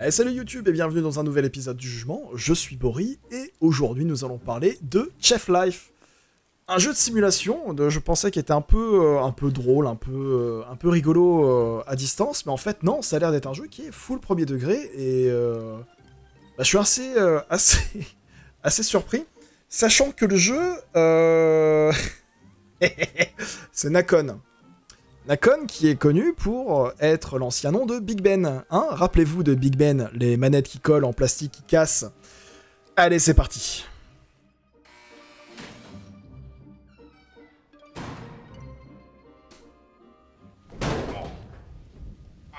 Eh, salut YouTube et bienvenue dans un nouvel épisode du Jugement, je suis Boris et aujourd'hui nous allons parler de Chef Life. Un jeu de simulation, de, je pensais qu'il était un peu, euh, un peu drôle, un peu, euh, un peu rigolo euh, à distance, mais en fait non, ça a l'air d'être un jeu qui est full premier degré et bah, je suis assez, assez, assez surpris, sachant que le jeu, c'est Nakon. Nakon qui est connu pour être l'ancien nom de Big Ben. Hein Rappelez-vous de Big Ben, les manettes qui collent en plastique qui cassent. Allez, c'est parti.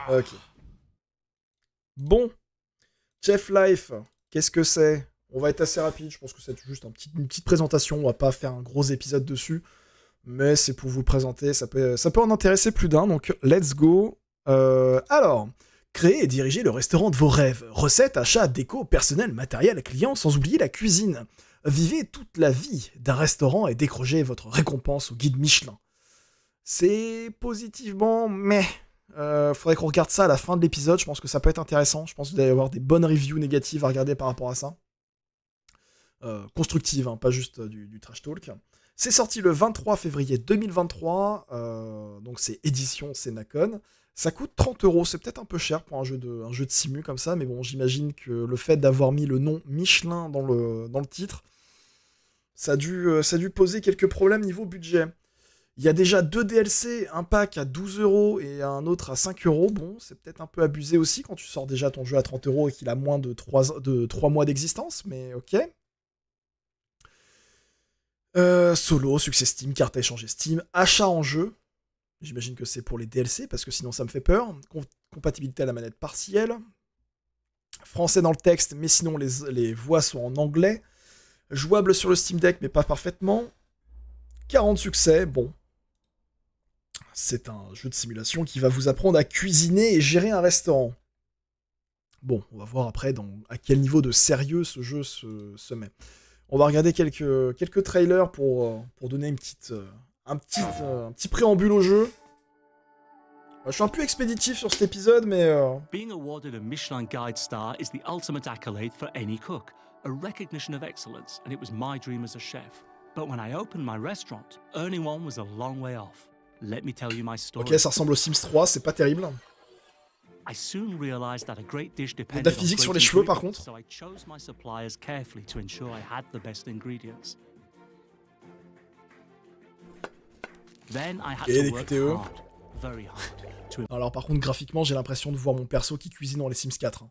Ok. Bon. Chef Life, qu'est-ce que c'est? On va être assez rapide, je pense que c'est juste une petite présentation, on va pas faire un gros épisode dessus mais c'est pour vous présenter, ça peut, ça peut en intéresser plus d'un, donc let's go. Euh, alors, créer et diriger le restaurant de vos rêves. Recettes, achats, déco, personnel, matériel, clients, sans oublier la cuisine. Vivez toute la vie d'un restaurant et décrochez votre récompense au guide Michelin. C'est positivement, mais euh, faudrait qu'on regarde ça à la fin de l'épisode. Je pense que ça peut être intéressant. Je pense que vous allez avoir des bonnes reviews négatives à regarder par rapport à ça. Euh, constructives, hein, pas juste euh, du trash talk. C'est sorti le 23 février 2023, euh, donc c'est édition Senacon. Ça coûte 30 euros, c'est peut-être un peu cher pour un jeu de, un simu comme ça, mais bon, j'imagine que le fait d'avoir mis le nom Michelin dans le, titre, ça a, dû, euh, ça a dû poser quelques problèmes niveau budget. Il y a déjà deux DLC, un pack à 12 euros et un autre à 5 euros. Bon, c'est peut-être un peu abusé aussi quand tu sors déjà ton jeu à 30 euros et qu'il a moins de 3, de 3 mois d'existence, mais ok. Euh, solo, succès Steam, carte à échanger Steam, achat en jeu. J'imagine que c'est pour les DLC parce que sinon ça me fait peur. Com- compatibilité à la manette partielle. Français dans le texte, mais sinon les, voix sont en anglais. Jouable sur le Steam Deck, mais pas parfaitement. 40 succès, bon. C'est un jeu de simulation qui va vous apprendre à cuisiner et gérer un restaurant. Bon, on va voir après à quel niveau de sérieux ce jeu se met. On va regarder quelques, quelques trailers pour, euh, pour donner une petite, euh, un, petit, euh, un petit préambule au jeu. Je suis un peu expéditif sur cet épisode, mais euh, Being awarded a Michelin Guide star is the ultimate accolade for any cook, a recognition of excellence, and it was my dream as a chef. But when I opened my restaurant, earning one was a long way off. Let me tell you my story. ok, ça ressemble au Sims 3, c'est pas terrible. De la physique sur les cheveux, par contre. So I chose my suppliers carefully to ensure I had the best ingredients. Then I had Et les QTE. Alors par contre, graphiquement, j'ai l'impression de voir mon perso qui cuisine dans les Sims 4. hein.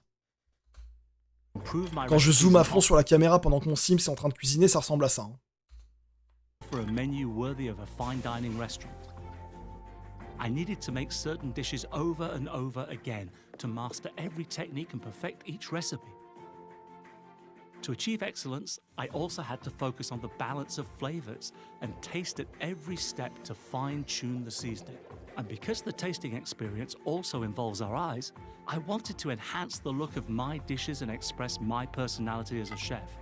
Quand je zoome à fond sur la caméra pendant que mon Sims est en train de cuisiner, ça ressemble à ça. I needed to make certain dishes over and over again to master every technique and perfect each recipe. To achieve excellence, I also had to focus on the balance of flavors and taste at every step to fine tune the seasoning. And because the tasting experience also involves our eyes, I wanted to enhance the look of my dishes and express my personality as a chef.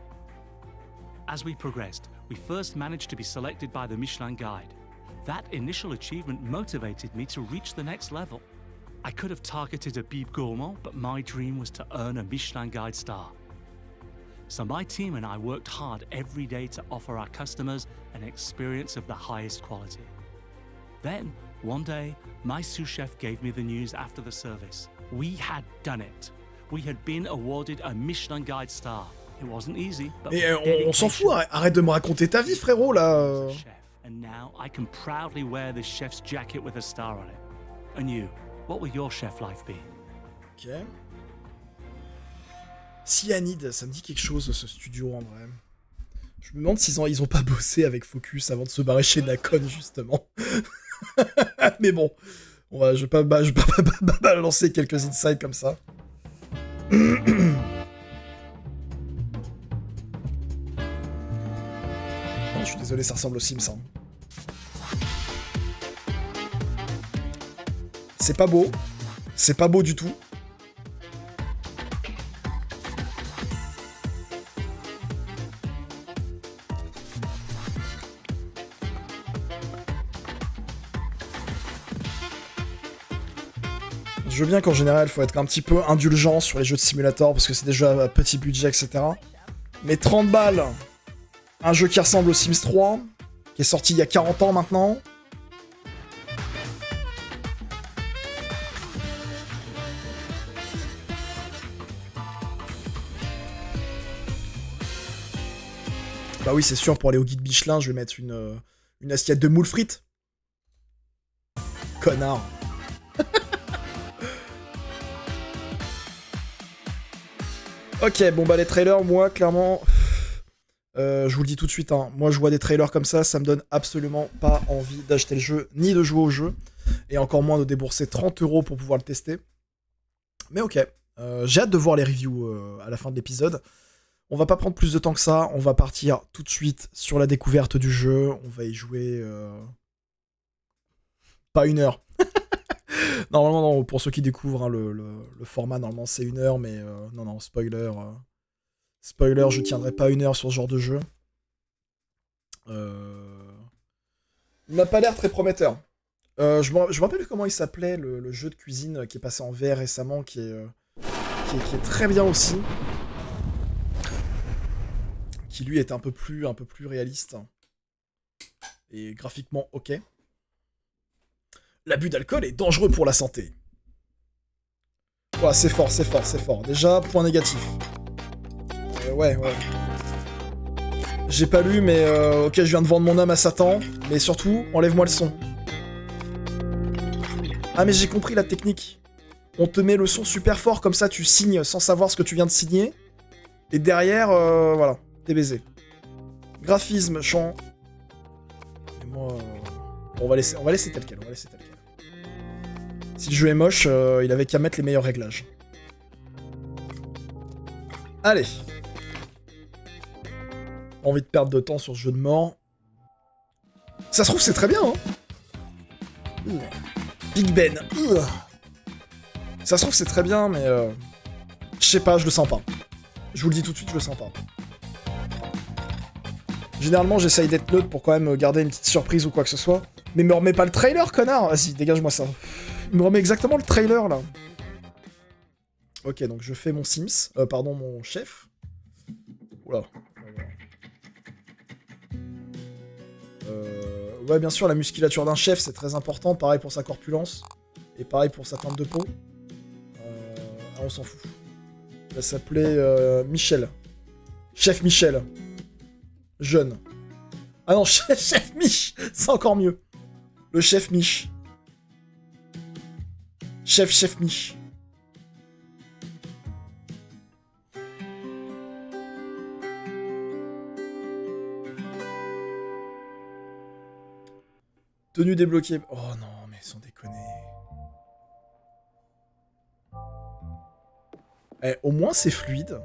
As we progressed, we first managed to be selected by the Michelin Guide. That initial achievement motivated me to reach the next level. I could have targeted a Bib Gourmand, but my dream was to earn a Michelin Guide star. So my team and I worked hard every day to offer our customers an experience of the highest quality. Then, one day, my sous chef gave me the news after the service. We had done it. We had been awarded a Michelin Guide star. It wasn't easy, but with on, on s'en fout, arrête- arrête de me raconter ta vie, frérot, là. And now I can proudly wear this chef's jacket with a star on it. And you, what will your chef life be? Ok. Cyanide, ça me dit quelque chose ce studio en vrai. Je me demande s'ils ont, ils ont pas bossé avec Focus avant de se barrer chez Nakon justement. Mais bon, on va, je vais pas, je vais pas, ba- ba- balancer quelques insights comme ça. je suis désolé, ça ressemble au Sims. hein. C'est pas beau, c'est pas beau du tout. Je veux bien qu'en général, il faut être un petit peu indulgent sur les jeux de simulator parce que c'est déjà à petit budget, etc. Mais 30 balles, un jeu qui ressemble au Sims 3, qui est sorti il y a 40 ans maintenant. Bah oui, c'est sûr, pour aller au guide Michelin, je vais mettre une, euh, une assiette de moules frites. Connard. ok, bon bah les trailers, moi, clairement... Euh, je vous le dis tout de suite, hein, moi je vois des trailers comme ça, ça me donne absolument pas envie d'acheter le jeu, ni de jouer au jeu, et encore moins de débourser 30 euros pour pouvoir le tester. Mais ok, euh, j'ai hâte de voir les reviews euh, à la fin de l'épisode. On va pas prendre plus de temps que ça, on va partir tout de suite sur la découverte du jeu, on va y jouer... Pas une heure. normalement, pour ceux qui découvrent hein, le, format, normalement c'est une heure, mais non, non, spoiler Spoiler, je tiendrai pas une heure sur ce genre de jeu. Euh... Il m'a pas l'air très prometteur. Euh, je, me, rappelle comment il s'appelait le, jeu de cuisine qui est passé en VR récemment, qui est, euh, qui est, très bien aussi. Qui lui est un peu plus, un peu plus réaliste. Et graphiquement ok. L'abus d'alcool est dangereux pour la santé. Voilà, c'est fort, c'est fort, c'est fort. Déjà, point négatif. Euh, ouais, ouais. J'ai pas lu, mais euh, ok, je viens de vendre mon âme à Satan. Mais surtout, enlève-moi le son. Ah, mais j'ai compris la technique. On te met le son super fort, comme ça tu signes sans savoir ce que tu viens de signer. Et derrière, euh, voilà, t'es baisé. Graphisme, chant. Et moi, on va laisser, on va laisser tel quel, on va laisser tel quel. Si le jeu est moche, il avait qu'à mettre les meilleurs réglages. Allez envie de perdre de temps sur ce jeu de mort. Ça se trouve, c'est très bien, hein Big Ben. Ça se trouve, c'est très bien, mais... Euh, je sais pas, je le sens pas. Je vous le dis tout de suite, je le sens pas. Généralement, j'essaye d'être neutre pour quand même garder une petite surprise ou quoi que ce soit. Mais me remets pas le trailer, connard Vas-y, dégage-moi ça. Il me remet exactement le trailer, là. Ok, donc je fais mon Sims. Euh, pardon, mon chef. Oula. Ouais, bien sûr, la musculature d'un chef, c'est très important. Pareil pour sa corpulence. Et pareil pour sa teinte de peau. Euh, ah, on s'en fout. Il va s'appeler euh, Michel. Chef Michel. Jeune. Ah non, chef, chef Mich C'est encore mieux. Le chef Mich. Chef, chef Mich. Tenue débloquée. Oh non, mais sans déconner. Eh, au moins c'est fluide.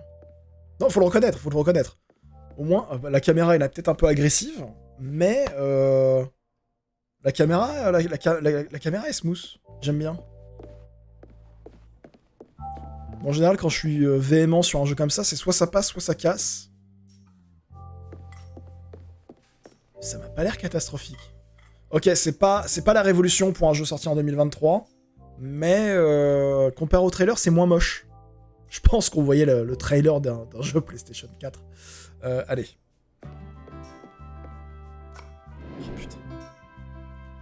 Non, faut le reconnaître, faut le reconnaître. Au moins, euh, la caméra elle est peut-être un peu agressive, mais euh, la caméra, la, caméra est smooth. J'aime bien. En général, quand je suis euh, véhément sur un jeu comme ça, c'est soit ça passe, soit ça casse. Ça m'a pas l'air catastrophique. Ok, c'est pas, pas la révolution pour un jeu sorti en 2023, mais euh, comparé au trailer, c'est moins moche. Je pense qu'on voyait le, trailer d'un jeu PlayStation 4. Euh, allez. Oh.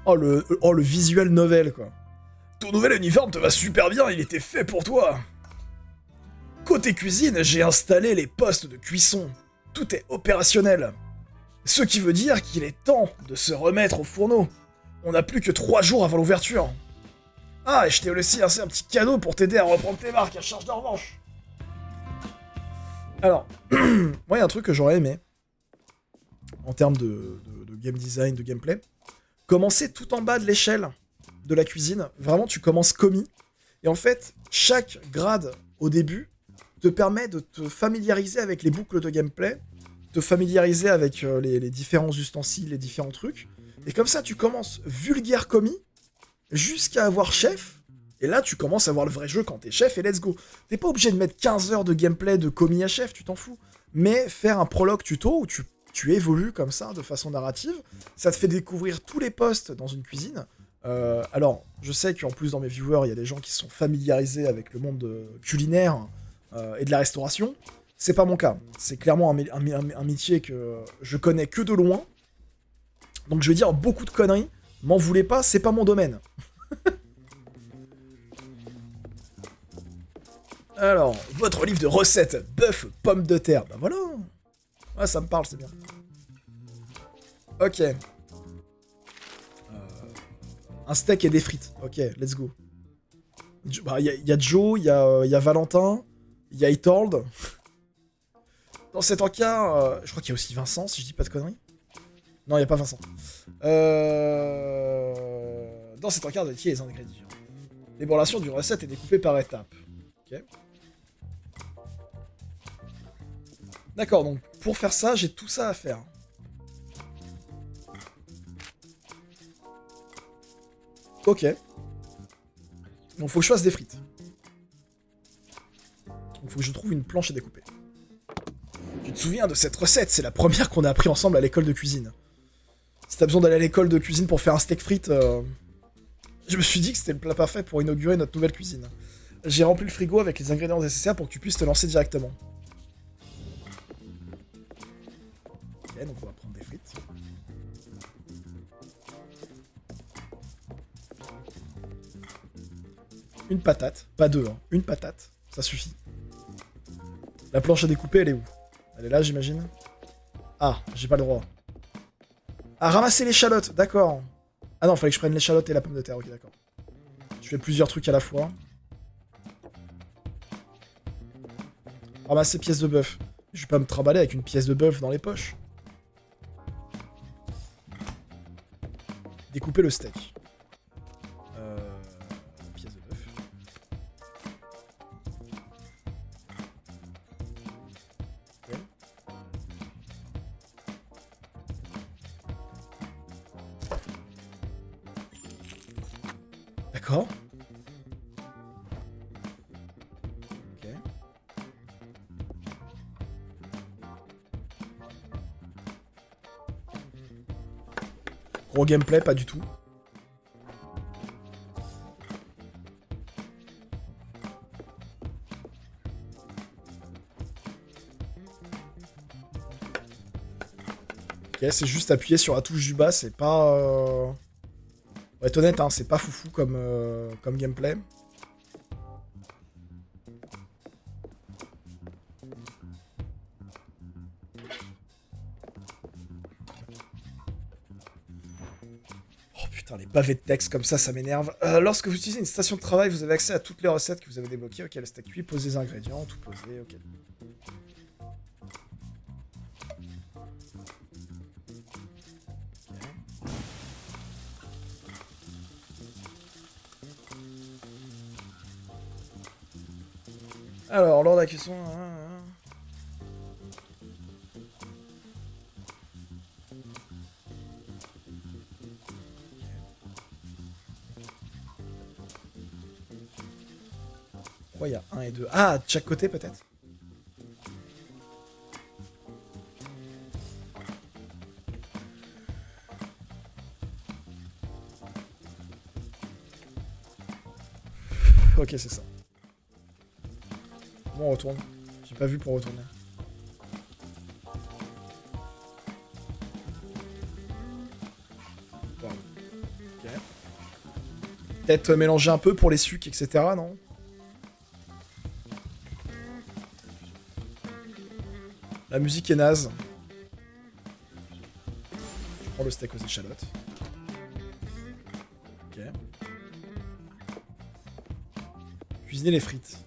Oh le, oh le visuel novel quoi. Ton nouvel uniforme te va super bien, il était fait pour toi. Côté cuisine, j'ai installé les postes de cuisson. Tout est opérationnel. Ce qui veut dire qu'il est temps de se remettre au fourneau. On n'a plus que trois jours avant l'ouverture. Ah, et je t'ai aussi laissé un petit cadeau pour t'aider à reprendre tes marques à charge de revanche. Alors, moi, il y a un truc que j'aurais aimé, en termes de, game design, de gameplay. Commencer tout en bas de l'échelle de la cuisine. Vraiment, tu commences commis. Et en fait, chaque grade au début te permet de te familiariser avec les boucles de gameplay familiariser avec euh, les, différents ustensiles, les différents trucs. Et comme ça, tu commences vulgaire commis jusqu'à avoir chef. Et là, tu commences à voir le vrai jeu quand t'es chef et let's go. T'es pas obligé de mettre 15 heures de gameplay de commis à chef, tu t'en fous. Mais faire un prologue tuto où tu, tu évolues comme ça de façon narrative, ça te fait découvrir tous les postes dans une cuisine. Euh, alors, je sais qu'en plus dans mes viewers, il y a des gens qui sont familiarisés avec le monde euh, culinaire et de la restauration. C'est pas mon cas. C'est clairement un, métier que je connais que de loin. Donc je vais dire beaucoup de conneries. M'en voulez pas, c'est pas mon domaine. Alors, votre livre de recettes, bœuf, pomme de terre. Bah voilà. Ouais, ça me parle, c'est bien. Ok. Euh, un steak et des frites. Ok, let's go. Bah, Il y, a- Joe, il y, a, euh, il y a Valentin, il y a Itold. Dans cet encart, euh, je crois qu'il y a aussi Vincent, si je dis pas de conneries. Non, il n'y a pas Vincent. Euh, Dans cet encart, vous étiez les ingrédients. L'élaboration d'une recette est découpée par étapes. D'accord, donc pour faire ça, j'ai tout ça à faire. Ok. Donc faut que je fasse des frites. Donc faut que je trouve une planche à découper. Te souviens de cette recette C'est la première qu'on a appris ensemble à l'école de cuisine. Si t'as besoin d'aller à l'école de cuisine pour faire un steak frites, euh, je me suis dit que c'était le plat parfait pour inaugurer notre nouvelle cuisine. J'ai rempli le frigo avec les ingrédients nécessaires pour que tu puisses te lancer directement. Ok, donc on va prendre des frites. Une patate, pas deux, hein. une patate, ça suffit. La planche à découper, elle est où? Elle est là, j'imagine Ah, j'ai pas le droit. Ah, ramasser l'échalote, d'accord. Ah non, fallait que je prenne l'échalote et la pomme de terre, ok, d'accord. Je fais plusieurs trucs à la fois. Ramasser pièce de bœuf. Je vais pas me trimballer avec une pièce de bœuf dans les poches. Découper le steak. Gameplay, pas du tout. C'est juste appuyer sur la touche du bas, c'est pas... Euh... Va être honnête, hein, c'est pas foufou comme, euh, comme gameplay. Les pavés de texte comme ça, ça m'énerve. Euh, lorsque vous utilisez une station de travail, vous avez accès à toutes les recettes que vous avez débloquées. Ok, le steak cuit, posez les ingrédients, tout posé, ok. Alors, lors de la question... hein, Ah, de chaque côté peut-être Ok, c'est ça. Bon, on retourne. J'ai pas vu pour retourner. Peut-être mélanger un peu pour les sucs, etc., non? La musique est naze. Prends le steak aux échalotes. Ok. Les frites.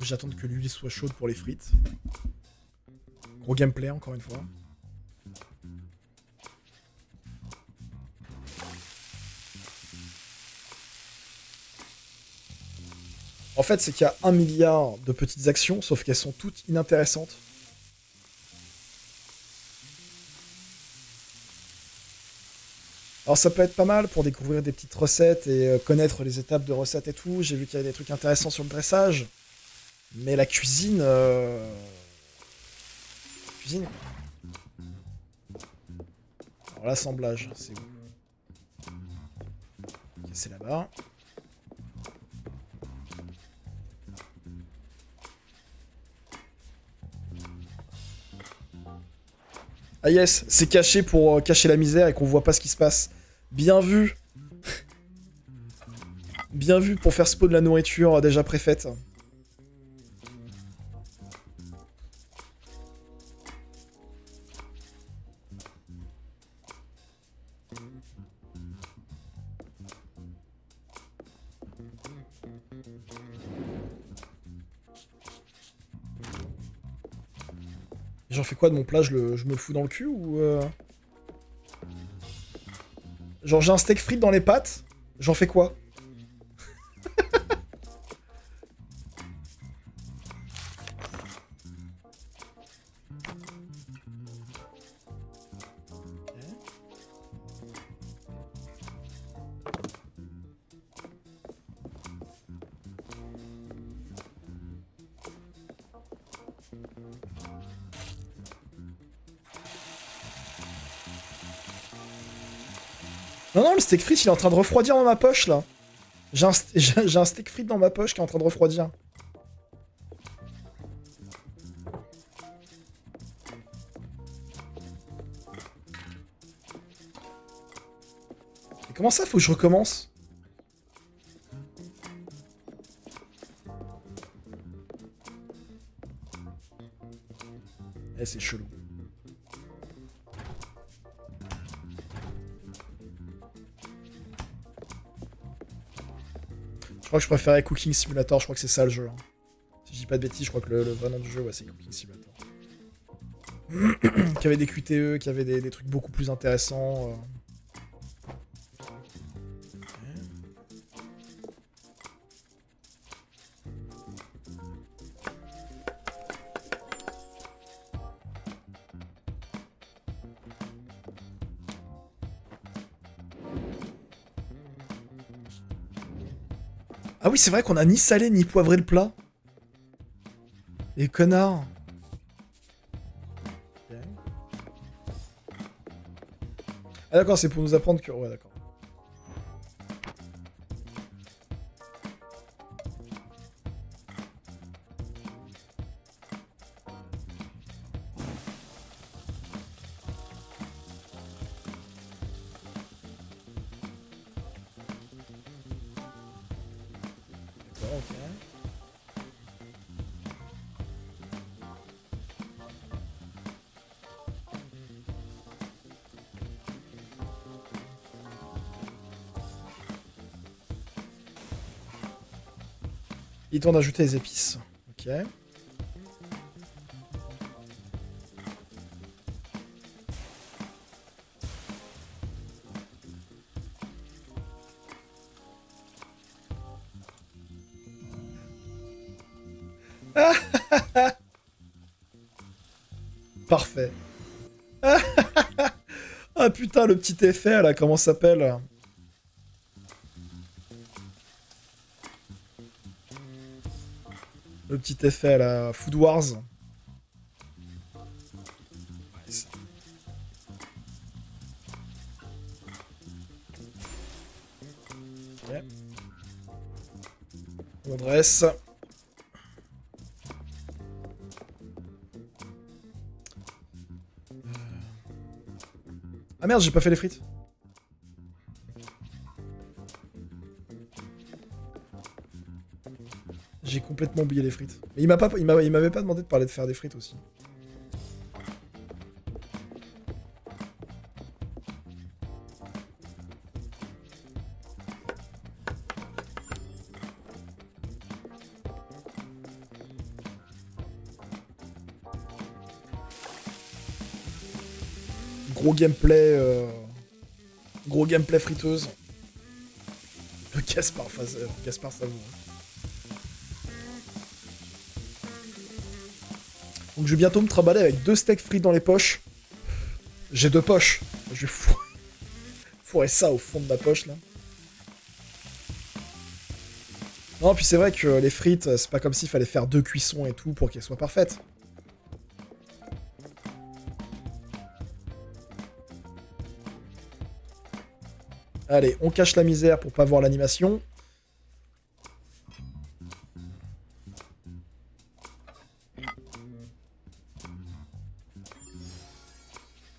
J'attends que l'huile soit chaude pour les frites. Gros gameplay encore une fois. En fait, c'est qu'il y a un milliard de petites actions, sauf qu'elles sont toutes inintéressantes. Alors ça peut être pas mal pour découvrir des petites recettes et euh, connaître les étapes de recettes et tout. J'ai vu qu'il y avait des trucs intéressants sur le dressage. Mais la cuisine... Euh... L'assemblage, c'est c'est là-bas. Ah yes, c'est caché pour euh, cacher la misère et qu'on voit pas ce qui se passe. Bien vu Bien vu pour faire spawn la nourriture euh, déjà préfaite. De mon plat je, le, je, me le fous dans le cul ou... Euh... Genre j'ai un steak frites dans les pâtes, j'en fais quoi? Steak frites, il est en train de refroidir dans ma poche, là. J'ai un, steak frites dans ma poche qui est en train de refroidir. comment ça, faut que je recommence? Eh, c'est chelou. Crois que je préférais Cooking Simulator, je crois que c'est ça le jeu. Hein. Si je dis pas de bêtises, je crois que le, vrai nom du jeu, c'est Cooking Simulator. qui avait des QTE, qui avait des, trucs beaucoup plus intéressants. Euh. Oui, c'est vrai qu'on a ni salé ni poivré le plat. Les connards. Ah d'accord, c'est pour nous apprendre que... Ouais, d'accord. Il temps d'ajouter les épices. Ok. Le petit effet là, comment s'appelle? Le petit effet à la Food Wars. On dresse. Merde, j'ai pas fait les frites. J'ai complètement oublié les frites. Mais il m'avait pas demandé de parler de faire des frites aussi. Gros gameplay, euh... gros gameplay friteuse. Le Gaspard, Gaspard Savour. Donc je vais bientôt me trimballer avec deux steaks frites dans les poches. J'ai deux poches. Je vais fourré ça au fond de ma poche, là. Non, puis c'est vrai que les frites, c'est pas comme s'il fallait faire deux cuissons et tout pour qu'elles soient parfaites. Allez, on cache la misère pour pas voir l'animation.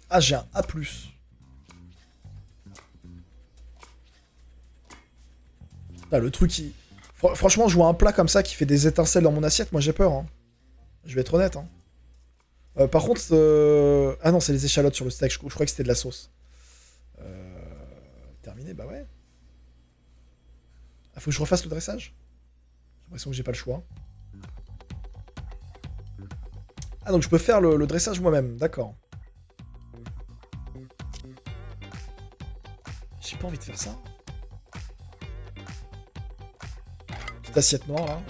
Ah, j'ai un A+. Ah, le truc qui... franchement, je vois un plat comme ça qui fait des étincelles dans mon assiette, moi j'ai peur. Hein. Je vais être honnête. Hein. Euh, par contre... euh, Ah non, c'est les échalotes sur le steak, je, croyais que c'était de la sauce. Bah ouais. Ah, faut que je refasse le dressage J'ai l'impression que j'ai pas le choix. Ah, donc je peux faire le, le dressage moi-même, d'accord. J'ai pas envie de faire ça. Petite assiette noire, là.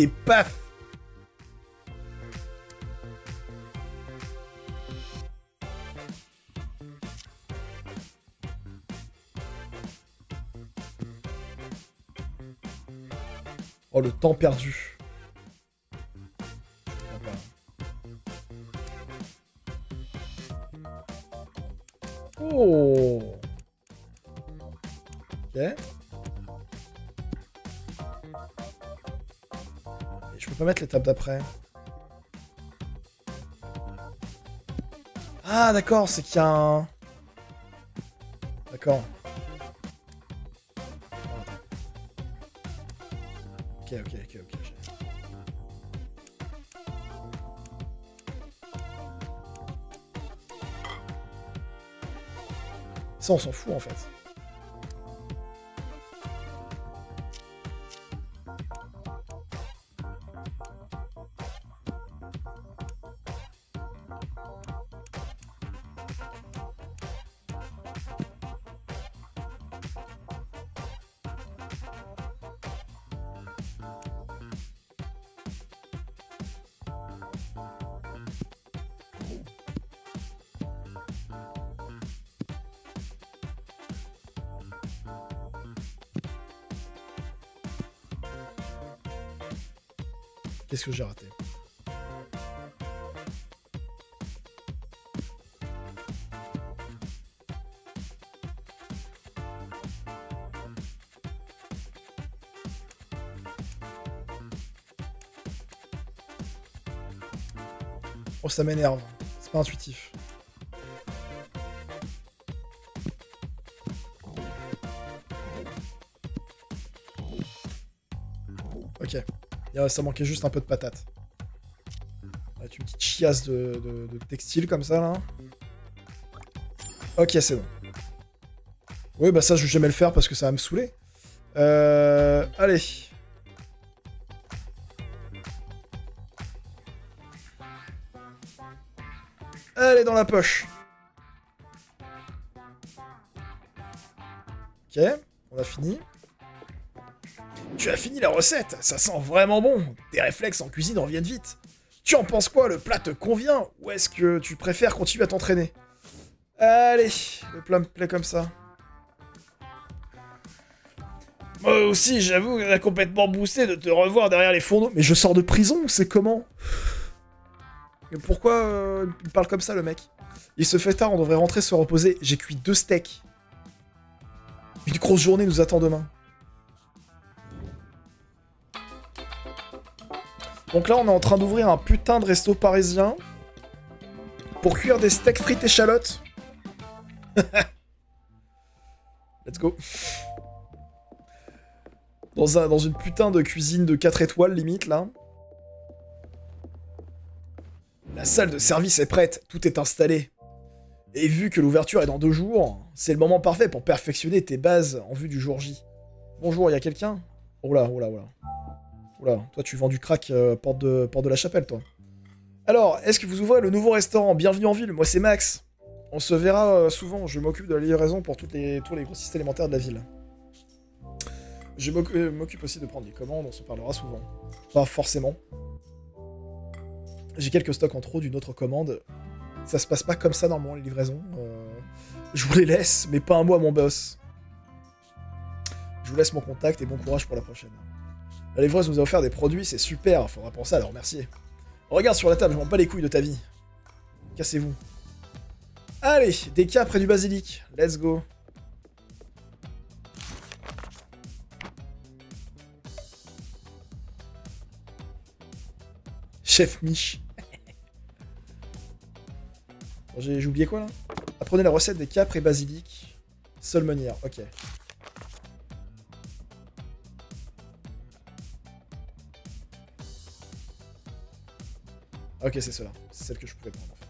Et paf Oh, le temps perdu. Mettre l'étape d'après. Ah, d'accord, c'est qu'il y a. D'accord. Ok, ok, ok, ok. Ça, on s'en fout, en fait. Que j'ai raté Oh, ça m'énerve. C'est pas intuitif. Ok. Ça manquait juste un peu de patate. Avec une petite chiasse de, textile comme ça, là. Ok, c'est bon. Oui, bah ça, je vais jamais le faire parce que ça va me saouler. Euh, allez. Allez, dans la poche. Ok, on a fini. Tu as fini la recette, ça sent vraiment bon. Tes réflexes en cuisine reviennent vite. Tu en penses quoi Le plat te convient Ou est-ce que tu préfères continuer à t'entraîner? Allez, le plat me plaît comme ça. Moi aussi, j'avoue, a complètement boosté de te revoir derrière les fourneaux. Mais je sors de prison, c'est comment? Pourquoi euh, il parle comme ça, le mec? Il se fait tard, on devrait rentrer se reposer. J'ai cuit deux steaks. Une grosse journée nous attend demain. Donc là, on est en train d'ouvrir un putain de resto parisien pour cuire des steaks frites échalotes. Let's go. Dans, un, dans une putain de cuisine de 4 étoiles, limite, là. La salle de service est prête, tout est installé. Et vu que l'ouverture est dans deux jours, c'est le moment parfait pour perfectionner tes bases en vue du jour J. Bonjour, y a quelqu'un? Oh là, oh oh. Oula, toi tu vends du crack euh, porte, de, la chapelle, toi. Alors, est-ce que vous ouvrez le nouveau restaurant Bienvenue en ville, moi c'est Max. On se verra euh, souvent. Je m'occupe de la livraison pour tous les grossistes élémentaires de la ville. Je euh, m'occupe aussi de prendre les commandes. On se parlera souvent. Pas forcément. J'ai quelques stocks en trop d'une autre commande. Ça se passe pas comme ça normalement les livraisons. Je vous les laisse, mais pas un mot à mon boss. Je vous laisse mon contact et bon courage pour la prochaine. La livreuse nous a offert des produits, c'est super, faudra penser à la remercier. Regarde sur la table, je m'en bats les couilles de ta vie. Cassez-vous. Allez, des cas près du basilic. Let's go. Chef Mich. J'ai oublié quoi là? Apprenez la recette des capres et basilic. Seule meunière, ok. Ok, c'est cela. C'est celle que je pouvais prendre en fait.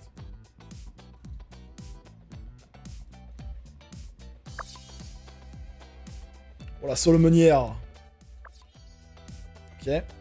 Voilà, solomonière. Ok. Ok.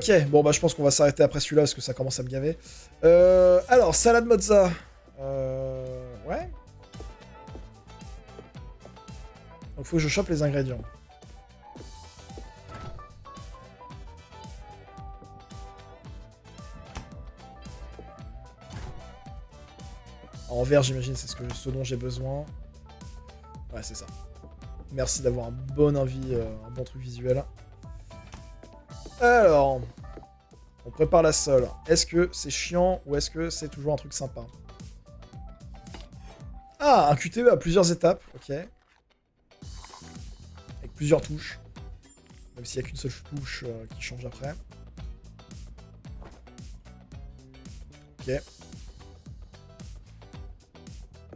Ok, bon bah je pense qu'on va s'arrêter après celui-là parce que ça commence à me gaver. Euh, alors, salade mozza. Euh, ouais. Donc faut que je chope les ingrédients. En vert, j'imagine, c'est ce, dont j'ai besoin. Ouais, c'est ça. Merci d'avoir un bon envie, euh, un bon truc visuel. Alors, on prépare la sole. Est-ce que c'est chiant ou est-ce que c'est toujours un truc sympa Ah, un QTE à plusieurs étapes, ok. Avec plusieurs touches. Même s'il n'y a qu'une seule touche euh, qui change après. Ok.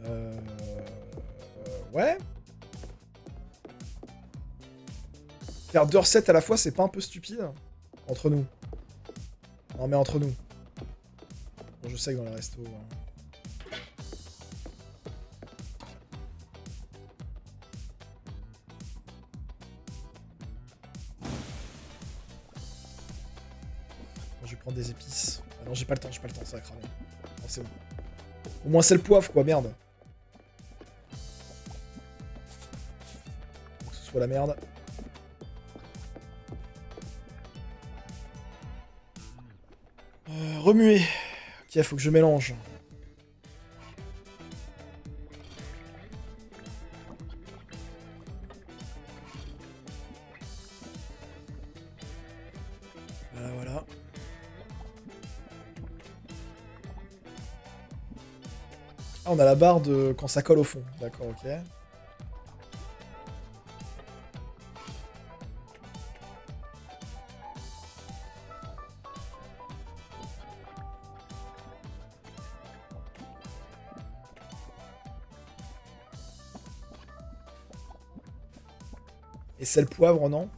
Euh... Ouais. Faire deux recettes à la fois, c'est pas un peu stupide Entre nous. Non mais entre nous. Bon, je sais que dans les restos... hein. Je vais prendre des épices. Ah non, j'ai pas le temps, j'ai pas le temps, ça va cramer. C'est bon. Au moins c'est le poivre, quoi, merde. Que ce soit la merde. Remuer. Ok, faut que je mélange. Voilà, voilà. Ah, on a la barre de quand ça colle au fond. D'accord, ok. Le poivre, non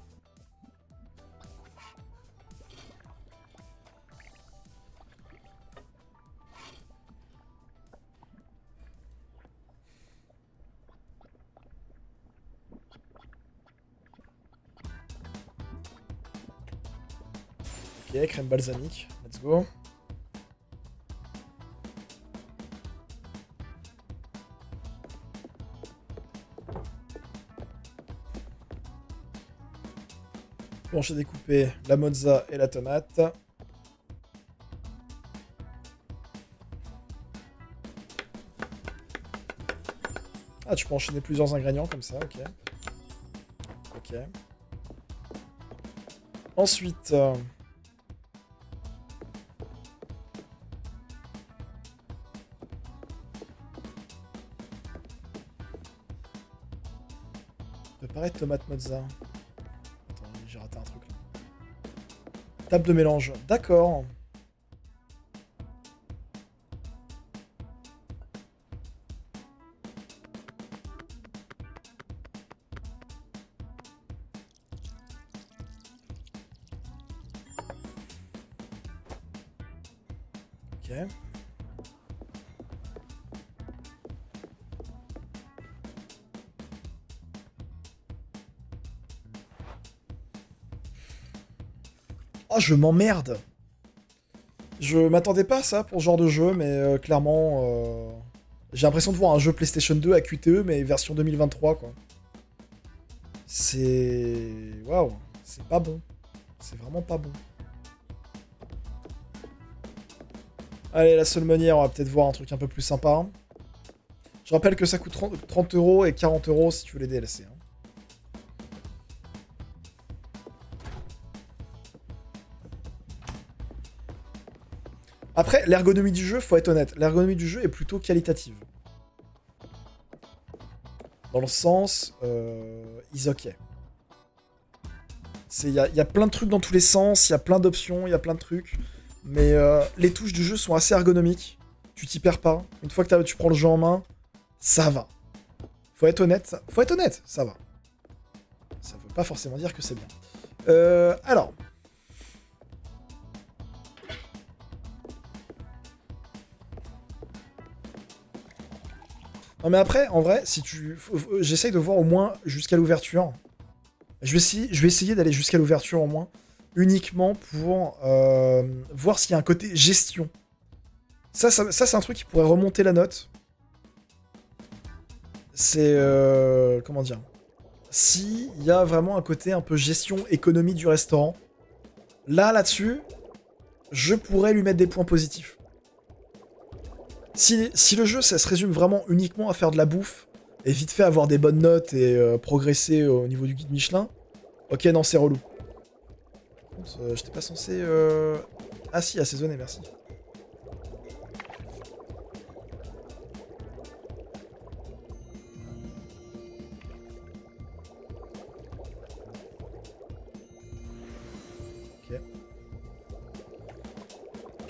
Ok, crème balsamique, let's go. Plancher découpé, la mozza et la tomate. Ah, tu peux enchaîner plusieurs ingrédients comme ça, ok. Ok. Ensuite... euh, Préparer tomate mozza. Table de mélange. D'accord. Je m'emmerde Je m'attendais pas à ça pour ce genre de jeu, mais euh, clairement... euh, J'ai l'impression de voir un jeu PlayStation 2 à QTE, mais version 2023, quoi. C'est... Waouh C'est pas bon. C'est vraiment pas bon. Allez, la seule manière, on va peut-être voir un truc un peu plus sympa. Je rappelle que ça coûte 30, 30 euros et 40 euros si tu veux les DLC. hein. L'ergonomie du jeu, faut être honnête, l'ergonomie du jeu est plutôt qualitative. Dans le sens, euh, is ok. Il y a, plein de trucs dans tous les sens, il y a plein d'options, il y a plein de trucs. Mais euh, les touches du jeu sont assez ergonomiques. Tu t'y perds pas. Une fois que tu prends le jeu en main, ça va. Faut être honnête, faut être honnête, ça va. Ça veut pas forcément dire que c'est bien. Euh, alors. Non mais après, en vrai, si tu, j'essaye de voir au moins jusqu'à l'ouverture. Je vais essayer, je vais essayer d'aller jusqu'à l'ouverture au moins, uniquement pour euh, voir s'il y a un côté gestion. Ça, ça, ça, c'est un truc qui pourrait remonter la note. C'est euh, comment dire? Si il y a vraiment un côté un peu gestion, économie du restaurant. Là, là-dessus, je pourrais lui mettre des points positifs. Si, si le jeu, ça se résume vraiment uniquement à faire de la bouffe, et vite fait avoir des bonnes notes et euh, progresser au niveau du guide Michelin, ok, non, c'est relou. Euh, J'étais pas censé... euh, Ah si, assaisonner, merci.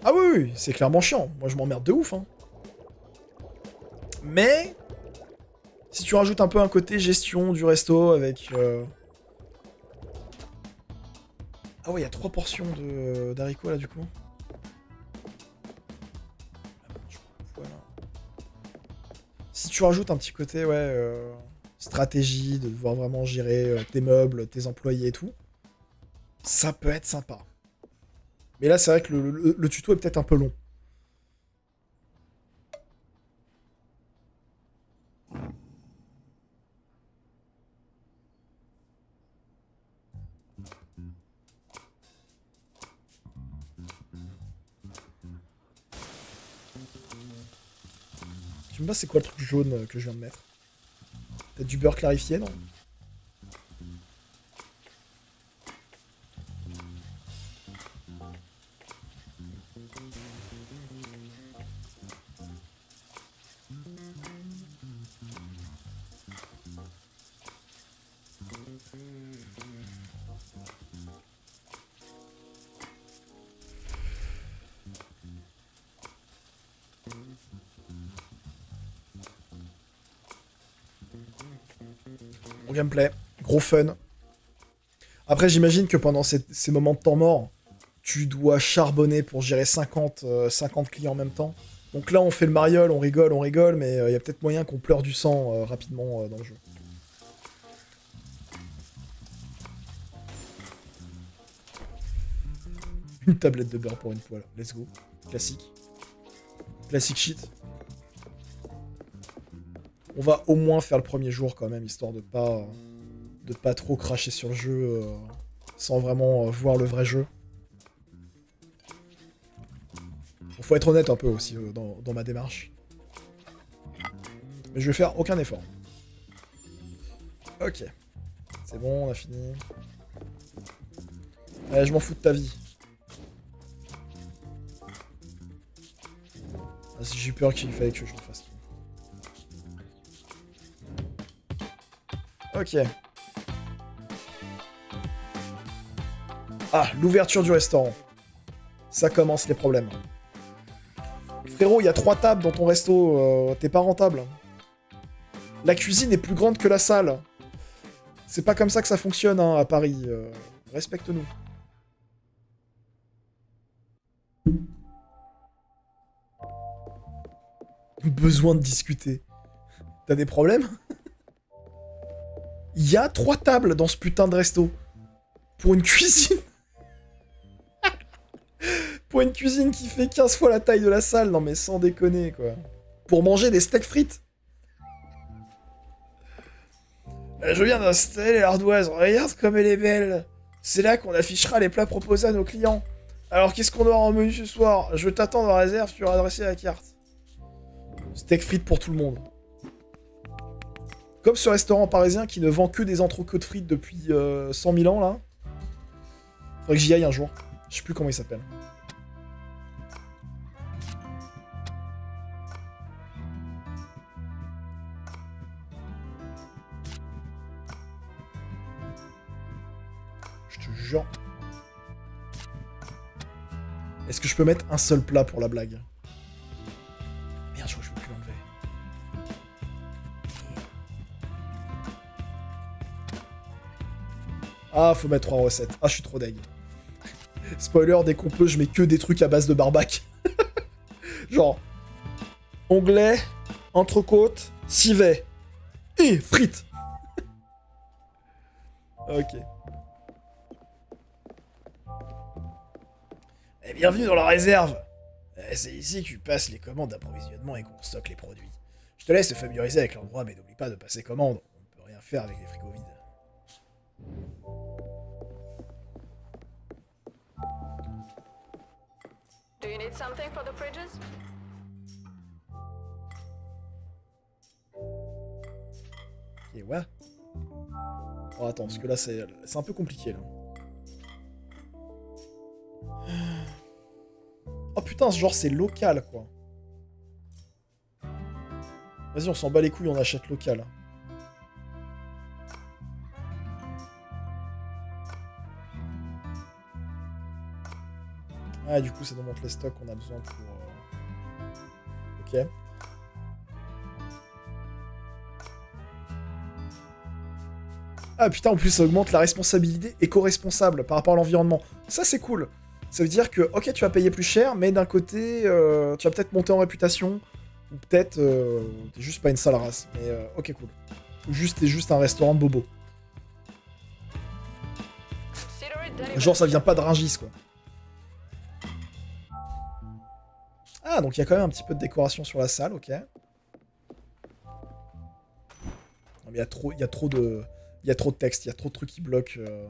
Ah oui, oui, c'est clairement chiant. Moi, je m'emmerde de ouf. Hein. Mais si tu rajoutes un peu un côté gestion du resto avec. euh, Ah ouais, il y a trois portions de- d'haricots là du coup. Si tu rajoutes un petit côté, ouais, euh, stratégie, de devoir vraiment gérer euh, tes meubles, tes employés et tout, ça peut être sympa. Mais là, c'est vrai que le tuto est peut-être un peu long. Je sais pas c'est quoi le truc jaune euh, que je viens de mettre. Peut-être du beurre clarifié, non gameplay, gros fun. Après, j'imagine que pendant ces, moments de temps mort, tu dois charbonner pour gérer 50, euh, 50 clients en même temps. Donc là, on fait le mariole, on rigole, on rigole, mais il y a peut-être moyen qu'on pleure du sang euh, rapidement euh, dans le jeu. Une tablette de beurre pour une poêle. Let's go. Classique. Classique shit. On va au moins faire le premier jour quand même, histoire de pas de pas trop cracher sur le jeu euh, sans vraiment euh, voir le vrai jeu. Bon, faut être honnête un peu aussi euh, dans, ma démarche. Mais je vais faire aucun effort. Ok. C'est bon, on a fini. Allez, je m'en fous de ta vie. Ah, J'ai eu peur qu'il fallait que je le fasse. Ok. Ah, l'ouverture du restaurant. Ça commence les problèmes. Frérot, il y a trois tables dans ton resto, euh, t'es pas rentable. La cuisine est plus grande que la salle. C'est pas comme ça que ça fonctionne hein, à Paris. euh, Respecte-nous. Besoin de discuter. T'as des problèmes? Il y a trois tables dans ce putain de resto. Pour une cuisine. Pour une cuisine qui fait 15 fois la taille de la salle. Non mais sans déconner quoi. Pour manger des steaks frites. Euh, Je viens d'installer l'ardoise. Regarde comme elle est belle. C'est là qu'on affichera les plats proposés à nos clients. Alors qu'est-ce qu'on aura en menu ce soir? Je t'attends dans la réserve, tu auras adressé la carte. Steak frites pour tout le monde. Comme ce restaurant parisien qui ne vend que des entrecôtes frites depuis euh, 100 000 ans, là. Faudrait que j'y aille un jour. Je sais plus comment il s'appelle. Je te jure. Est-ce que je peux mettre un seul plat pour la blague? Ah, faut mettre trois recettes. Ah, je suis trop deg. Spoiler, dès qu'on peut, je mets que des trucs à base de barbac. Genre, onglet, entrecôte, civet et frites. ok. Et bienvenue dans la réserve. Eh, C'est ici que tu passes les commandes d'approvisionnement et qu'on stocke les produits. Je te laisse te familiariser avec l'endroit, mais n'oublie pas de passer commande. On ne peut rien faire avec des frigos vides. Something for the fridges? Et ouais. Oh, attends, parce que là, c'est un peu compliqué, là. Oh putain, ce genre, c'est local, quoi. Vas-y, on s'en bat les couilles, on achète local. Ah, du coup, ça nous montre les stocks qu'on a besoin pour... euh, Ok. Ah putain, en plus ça augmente la responsabilité éco-responsable par rapport à l'environnement. Ça c'est cool. Ça veut dire que, ok, tu vas payer plus cher, mais d'un côté, euh, tu vas peut-être monter en réputation, ou peut-être euh, t'es juste pas une sale race. Mais euh, ok, cool. Ou juste t'es juste un restaurant bobo. It delivered. Genre ça vient pas de Ringis quoi. Ah, donc il y a quand même un petit peu de décoration sur la salle, ok. Non, mais il y a trop, il y a trop de, il y a trop de texte, il y a trop de trucs qui bloquent. euh.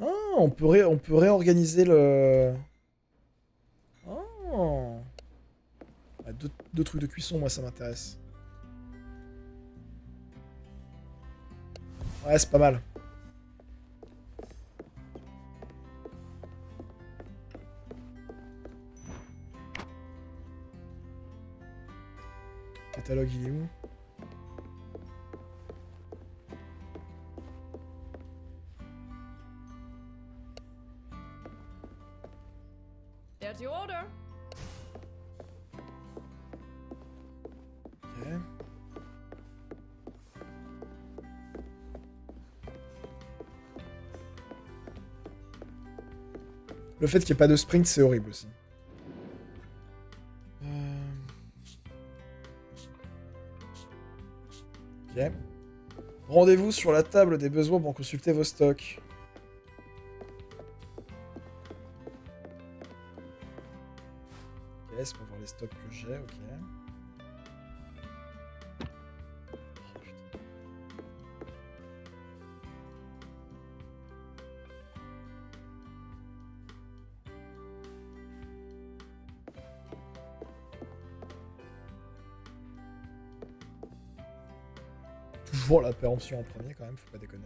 Ah, on peut, ré- réorganiser le. Ah, deux trucs de cuisson, moi ça m'intéresse. Ouais, c'est pas mal. Catalogue, il est où. Le fait qu'il n'y ait pas de sprint, c'est horrible aussi. Rendez-vous sur la table des besoins pour consulter vos stocks. Pour voir les stocks que j'ai, ok. Toujours la péremption en premier quand même, faut pas déconner.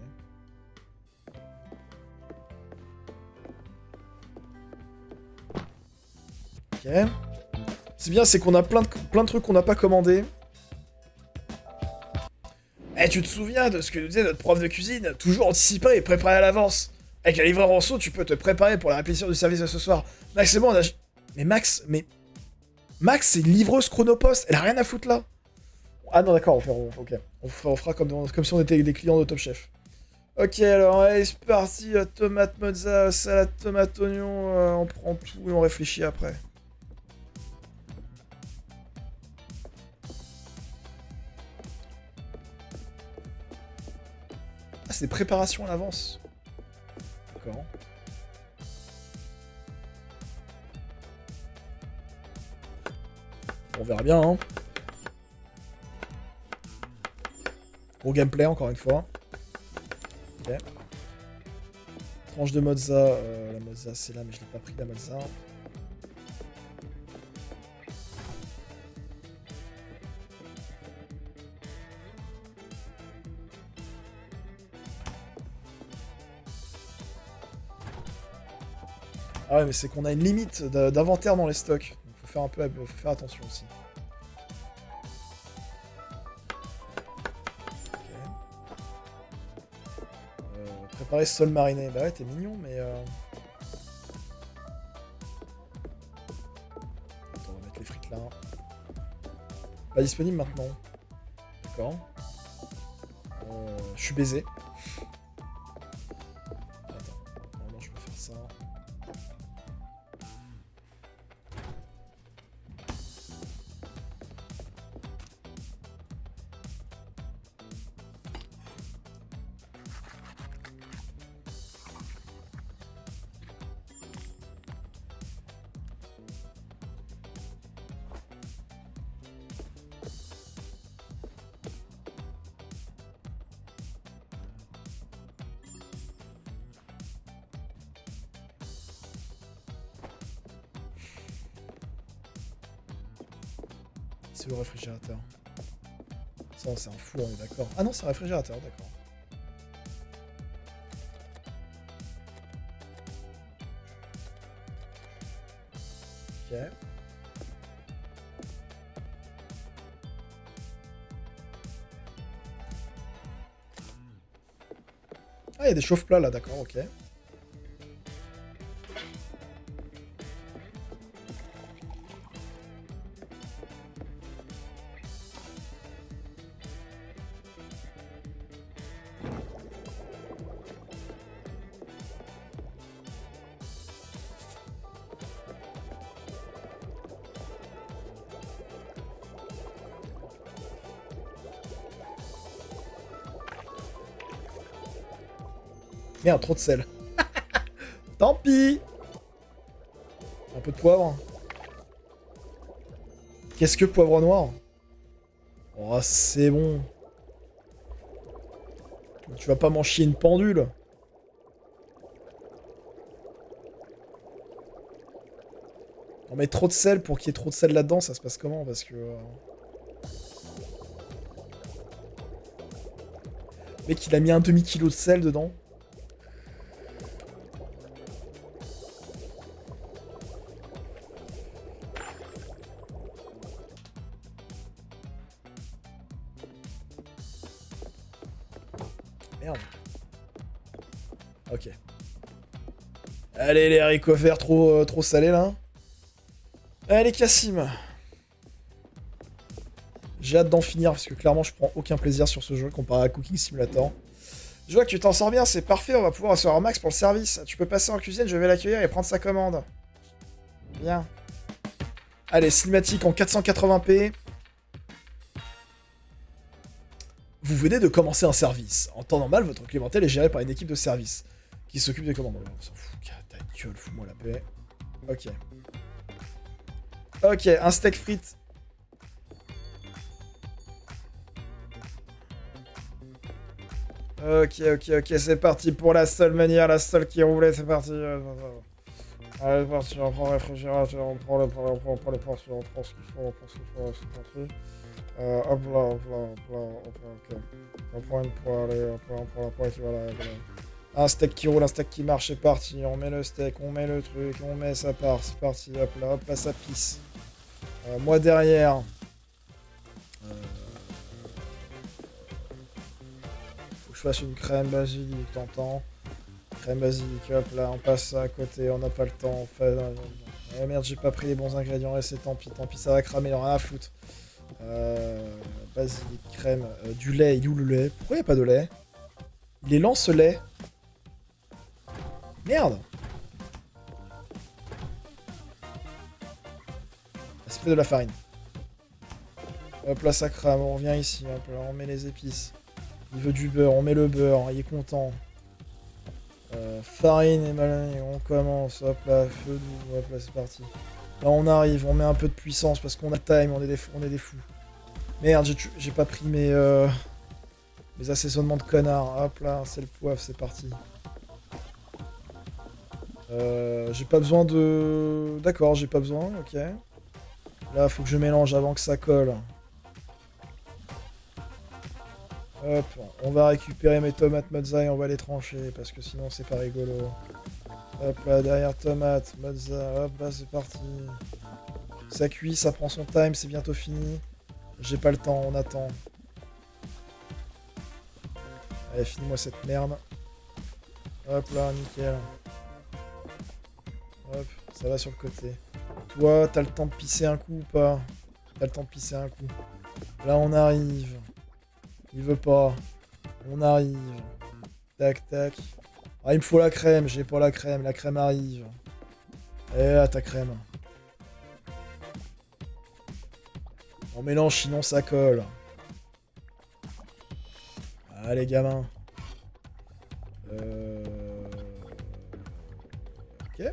Ok. C'est bien, c'est qu'on a plein de, plein de trucs qu'on n'a pas commandés. Eh, tu te souviens de ce que nous disait notre prof de cuisine? Toujours anticiper et préparer à l'avance. Avec la livreur en saut, tu peux te préparer pour la répétition du service de ce soir. Max et moi, on a... Mais Max, mais... Max, c'est une livreuse chronopost. Elle a rien à foutre là. Ah non, d'accord, on, fait- on- fera, comme, comme si on était des clients de Top Chef. Ok, alors allez, c'est parti. Tomate mozza, salade tomate oignon. euh, on prend tout et on réfléchit après. Ah, c'est préparation à l'avance. D'accord. On verra bien, hein. Gameplay, encore une fois. Tranche de mozza. euh, la mozza, c'est là, mais je l'ai pas pris, la mozza. Ah ouais, mais c'est qu'on a une limite d'inventaire dans les stocks. Faut faire un peu faut faire attention aussi. Préparer sol mariné. Bah ouais, t'es mignon, mais... Euh... Attends, on va mettre les frites là. Pas disponible maintenant. D'accord. Euh, je suis baisé. Réfrigérateur. Ça, c'est un four, on est d'accord. Ah non, c'est un réfrigérateur, d'accord. Ok. Ah, il y a des chauffe-plats là, d'accord, ok. Trop de sel. Tant pis Un peu de poivre. Qu'est-ce que poivre noir? Oh, c'est bon. Tu vas pas m'en une pendule. On met trop de sel pour qu'il y ait trop de sel là-dedans, ça se passe comment? Parce que... euh, Mec, il a mis un demi-kilo de sel dedans. Haricots verts trop, euh, trop salés, là. Allez, Cassim. J'ai hâte d'en finir, parce que clairement, je prends aucun plaisir sur ce jeu comparé à Cooking Simulator. Je vois que tu t'en sors bien, c'est parfait, on va pouvoir recevoir Max pour le service. Tu peux passer en cuisine, je vais l'accueillir et prendre sa commande. Bien. Allez, cinématique en 480p. Vous venez de commencer un service. En temps normal, votre clientèle est gérée par une équipe de service qui s'occupe des commandes. On s'en fout, fous-moi la paix. Ok. Ok, un steak frites. Ok, ok, ok, c'est parti pour la seule manière, la seule qui roulait, c'est parti. Allez, c'est parti, on prend le réfrigérateur, on prend le, on prend, on prend les portions, on prend ce qu'il faut, on prend ce qu'il faut, c'est parti. Euh, hop là, hop là, hop là, hop là, ok. On prend une poêle, hop là, on prend la poêle qui va là. Un steak qui roule, un steak qui marche, c'est parti. On met le steak, on met le truc, on met, ça part, c'est parti, hop là, hop là, ça pisse. Euh, moi derrière. Euh... Faut que je fasse une crème basilic, t'entends Crème basilic, hop là, on passe ça à côté, on n'a pas le temps, on. Eh merde, j'ai pas pris les bons ingrédients, et c'est tant pis, tant pis, ça va cramer, il rien à foutre. Euh, basilic, crème, euh, du lait, il où le lait? Pourquoi il n'y a pas de lait? Il est lent ce lait? Merde C'est peut-être de la farine. Hop là, ça crame, on revient ici, hop là, on met les épices. Il veut du beurre, on met le beurre, il est content. Euh, farine et malin, on commence, hop là, feu doux, hop là, c'est parti. Là, on arrive, on met un peu de puissance parce qu'on a time, on est des, on est des fous. Merde, j'ai pas pris mes, euh, mes assaisonnements de connard. Hop là, c'est le poivre, c'est parti. Euh, j'ai pas besoin de... D'accord, j'ai pas besoin, ok. Là, faut que je mélange avant que ça colle. Hop, on va récupérer mes tomates mozza et on va les trancher parce que sinon c'est pas rigolo. Hop là, derrière tomate, mozza, hop là, c'est parti. Ça cuit, ça prend son time, c'est bientôt fini. J'ai pas le temps, on attend. Allez, finis-moi cette merde. Hop là, nickel. Hop, ça va sur le côté. Toi, t'as le temps de pisser un coup ou pas? T'as le temps de pisser un coup. Là, on arrive. Il veut pas. On arrive. Tac, tac. Ah, il me faut la crème. J'ai pas la crème. La crème arrive. Là, ta crème. On mélange, sinon ça colle. Allez, gamins. Euh... Ok.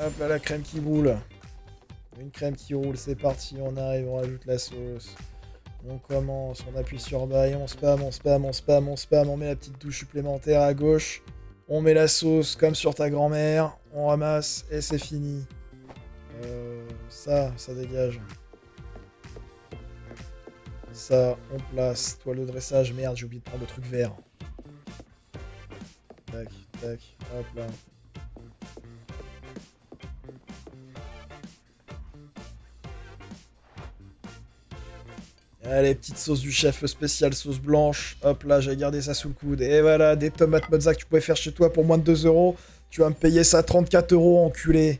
Hop là, la crème qui roule. Une crème qui roule, c'est parti, on arrive, on rajoute la sauce. On commence, on appuie sur bail, on spam, on spam, on spam, on spam, on met la petite touche supplémentaire à gauche. On met la sauce comme sur ta grand-mère, on ramasse et c'est fini. Euh, ça, ça dégage. Ça, on place. Toi, le dressage, merde, j'ai oublié de prendre le truc vert. Tac, tac, hop là. Allez, petite sauce du chef spécial, sauce blanche. Hop là, j'ai gardé ça sous le coude. Et voilà, des tomates mozza que tu pouvais faire chez toi pour moins de 2 euros. Tu vas me payer ça 34 euros, enculé.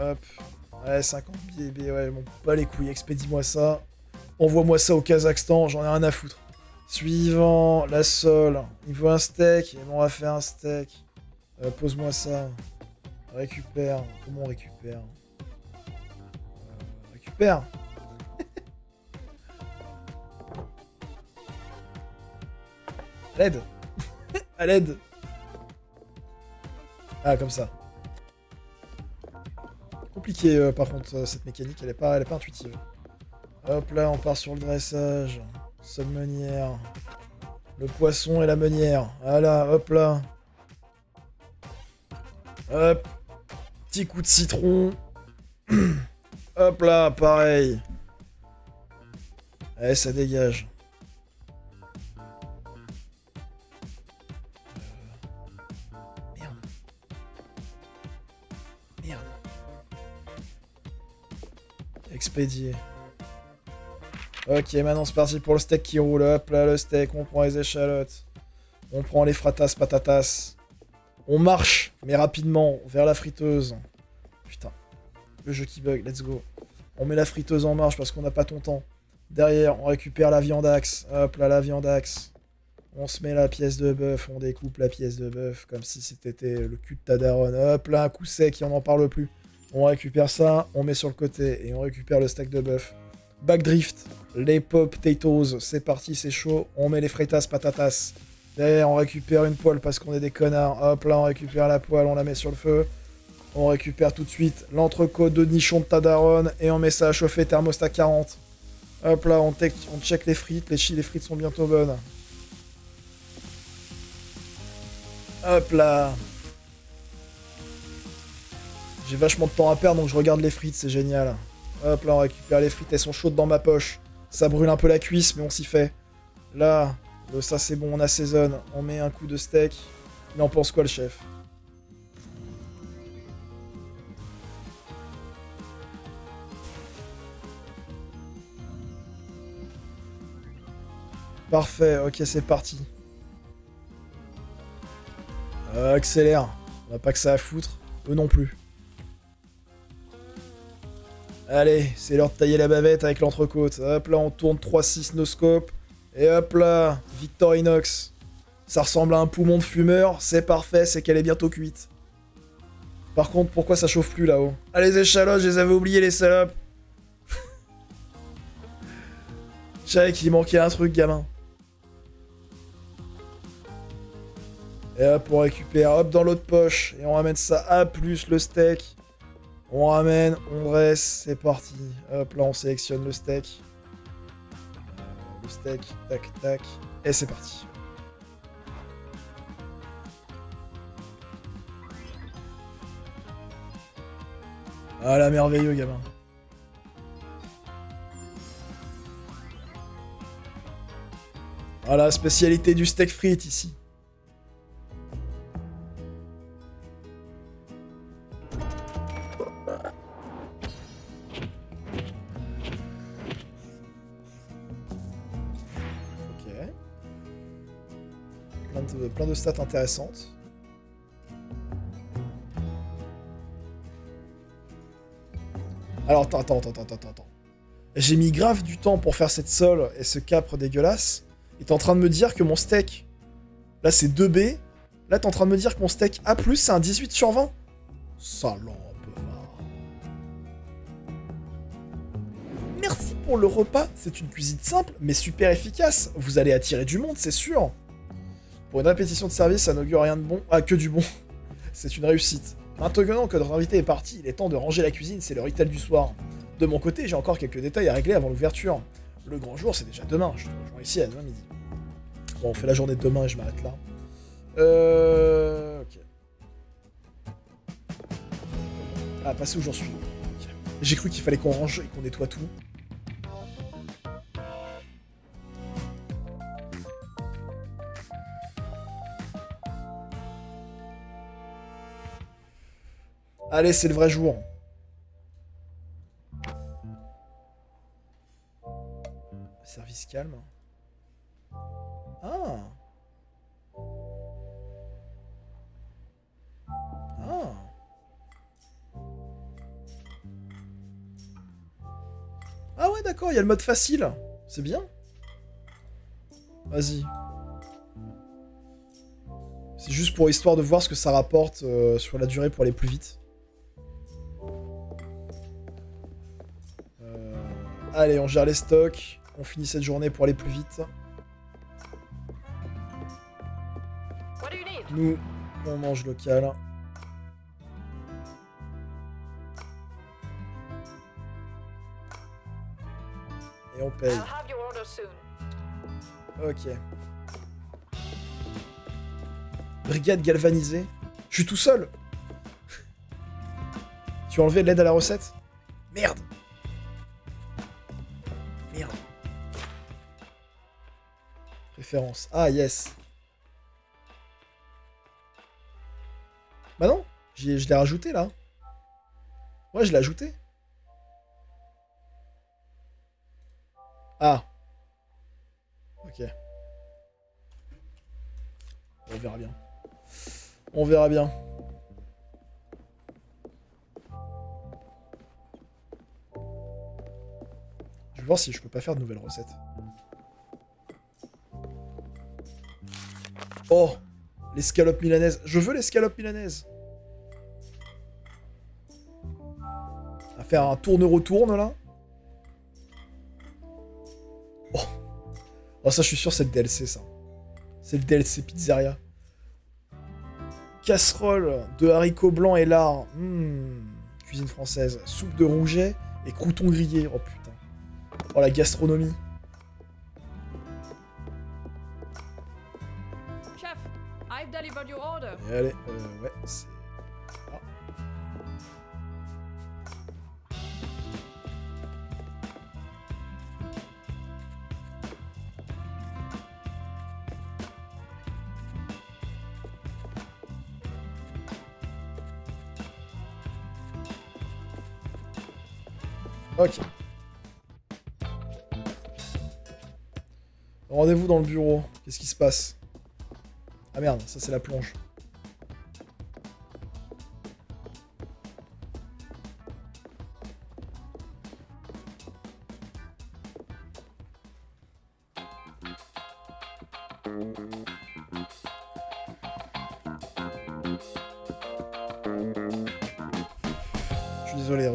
Hop. Ouais, 50 billets, ouais, bon, pas les couilles, expédie-moi ça. Envoie-moi ça au Kazakhstan, j'en ai rien à foutre. Suivant, la sole. Il veut un steak, on va faire un steak. Euh, Pose-moi ça. Récupère. Comment on récupère? Euh, Récupère À l'aide À l'aide Ah, comme ça. Compliqué, euh, par contre, euh, cette mécanique, elle est pas, intuitive. Hop là, on part sur le dressage. Seule meunière. Le poisson et la meunière. Voilà, hop là. Hop. Petit coup de citron. hop là, pareil. Allez, ça dégage. Ok, maintenant c'est parti pour le steak qui roule. Hop là, le steak, on prend les échalotes. On prend les fratas patatas. On marche, mais rapidement, vers la friteuse. Putain, le jeu qui bug, let's go. On met la friteuse en marche parce qu'on n'a pas ton temps. Derrière, on récupère la viande axe. Hop là, la viande axe. On se met la pièce de bœuf, on découpe la pièce de bœuf comme si c'était le cul de ta daronne. Hop là, un coup sec et on n'en parle plus. On récupère ça, on met sur le côté et on récupère le steak de bœuf. Backdrift, les pop potatoes, c'est parti, c'est chaud. On met les fritas patatas. Derrière, on récupère une poêle parce qu'on est des connards. Hop là, on récupère la poêle, on la met sur le feu. On récupère tout de suite l'entrecôte de nichon de ta daronne et on met ça à chauffer thermostat 40. Hop là, on, check les frites. Les, les frites sont bientôt bonnes. Hop là. J'ai vachement de temps à perdre, donc je regarde les frites, c'est génial. Hop là, on récupère les frites, elles sont chaudes dans ma poche. Ça brûle un peu la cuisse, mais on s'y fait. Là, le ça c'est bon, on assaisonne. On met un coup de steak. Il en pense quoi le chef? Parfait, ok c'est parti. Euh, accélère. On n'a pas que ça à foutre. Eux non plus. Allez, c'est l'heure de tailler la bavette avec l'entrecôte. Hop là, on tourne 3-6 no scope. Et hop là, Victorinox. Ça ressemble à un poumon de fumeur, c'est parfait, c'est qu'elle est bientôt cuite. Par contre, pourquoi ça chauffe plus là-haut? Ah, les échalotes, je les avais oubliés, les salopes Je qu'il manquait un truc, gamin. Et hop, on récupère, hop, dans l'autre poche. Et on ramène ça à plus le steak. On ramène, on dresse, c'est parti. Hop, là, on sélectionne le steak. Euh, le steak, tac, tac. Et c'est parti. Ah là, merveilleux, gamin. Ah la spécialité du steak frites ici. Plein de, stats intéressantes. Alors attends, attends, attends, attends, attends. J'ai mis grave du temps pour faire cette sole et ce capre dégueulasse. Et t'es en train de me dire que mon steak... Là c'est 2B. Là t'es en train de me dire que mon steak A+, c'est un 18 sur 20 Salope. va. Merci pour le repas. C'est une cuisine simple, mais super efficace. Vous allez attirer du monde, c'est sûr. Pour une répétition de service, ça n'augure rien de bon. Ah, que du bon. c'est une réussite. Maintenant que notre invité est parti, il est temps de ranger la cuisine, c'est le rituel du soir. De mon côté, j'ai encore quelques détails à régler avant l'ouverture. Le grand jour, c'est déjà demain, je te rejoins ici à demain midi. Bon, on fait la journée de demain et je m'arrête là. Euh... Ok. Ah, passer où j'en suis. J'ai cru qu'il fallait qu'on range et qu'on nettoie tout. Allez, c'est le vrai jour. Service calme. Ah Ah Ah ouais, d'accord, il y a le mode facile. C'est bien. Vas-y. C'est juste pour histoire de voir ce que ça rapporte euh, sur la durée pour aller plus vite. Allez, on gère les stocks. On finit cette journée pour aller plus vite. Nous, on mange local. Et on paye. Ok. Brigade galvanisée. Je suis tout seul. Tu as enlevé de l'aide à la recette? Merde. Ah, yes. Bah non, je l'ai rajouté là. Ouais, je l'ai ajouté. Ah. Ok. On verra bien. On verra bien. Je vais voir si je peux pas faire de nouvelles recettes. Oh L'escalope milanaise. Je veux l'escalope milanaise. On faire un tourne-retourne là. Oh. oh ça je suis sûr c'est le DLC ça. C'est le DLC pizzeria. Casserole de haricots blancs et lard. Hmm, Cuisine française. Soupe de rouget et croutons grillés. Oh putain. Oh la gastronomie. Allez, euh, ouais, c'est... Ok. Rendez-vous dans le bureau. Qu'est-ce qui se passe? Ah merde, ça c'est la plonge.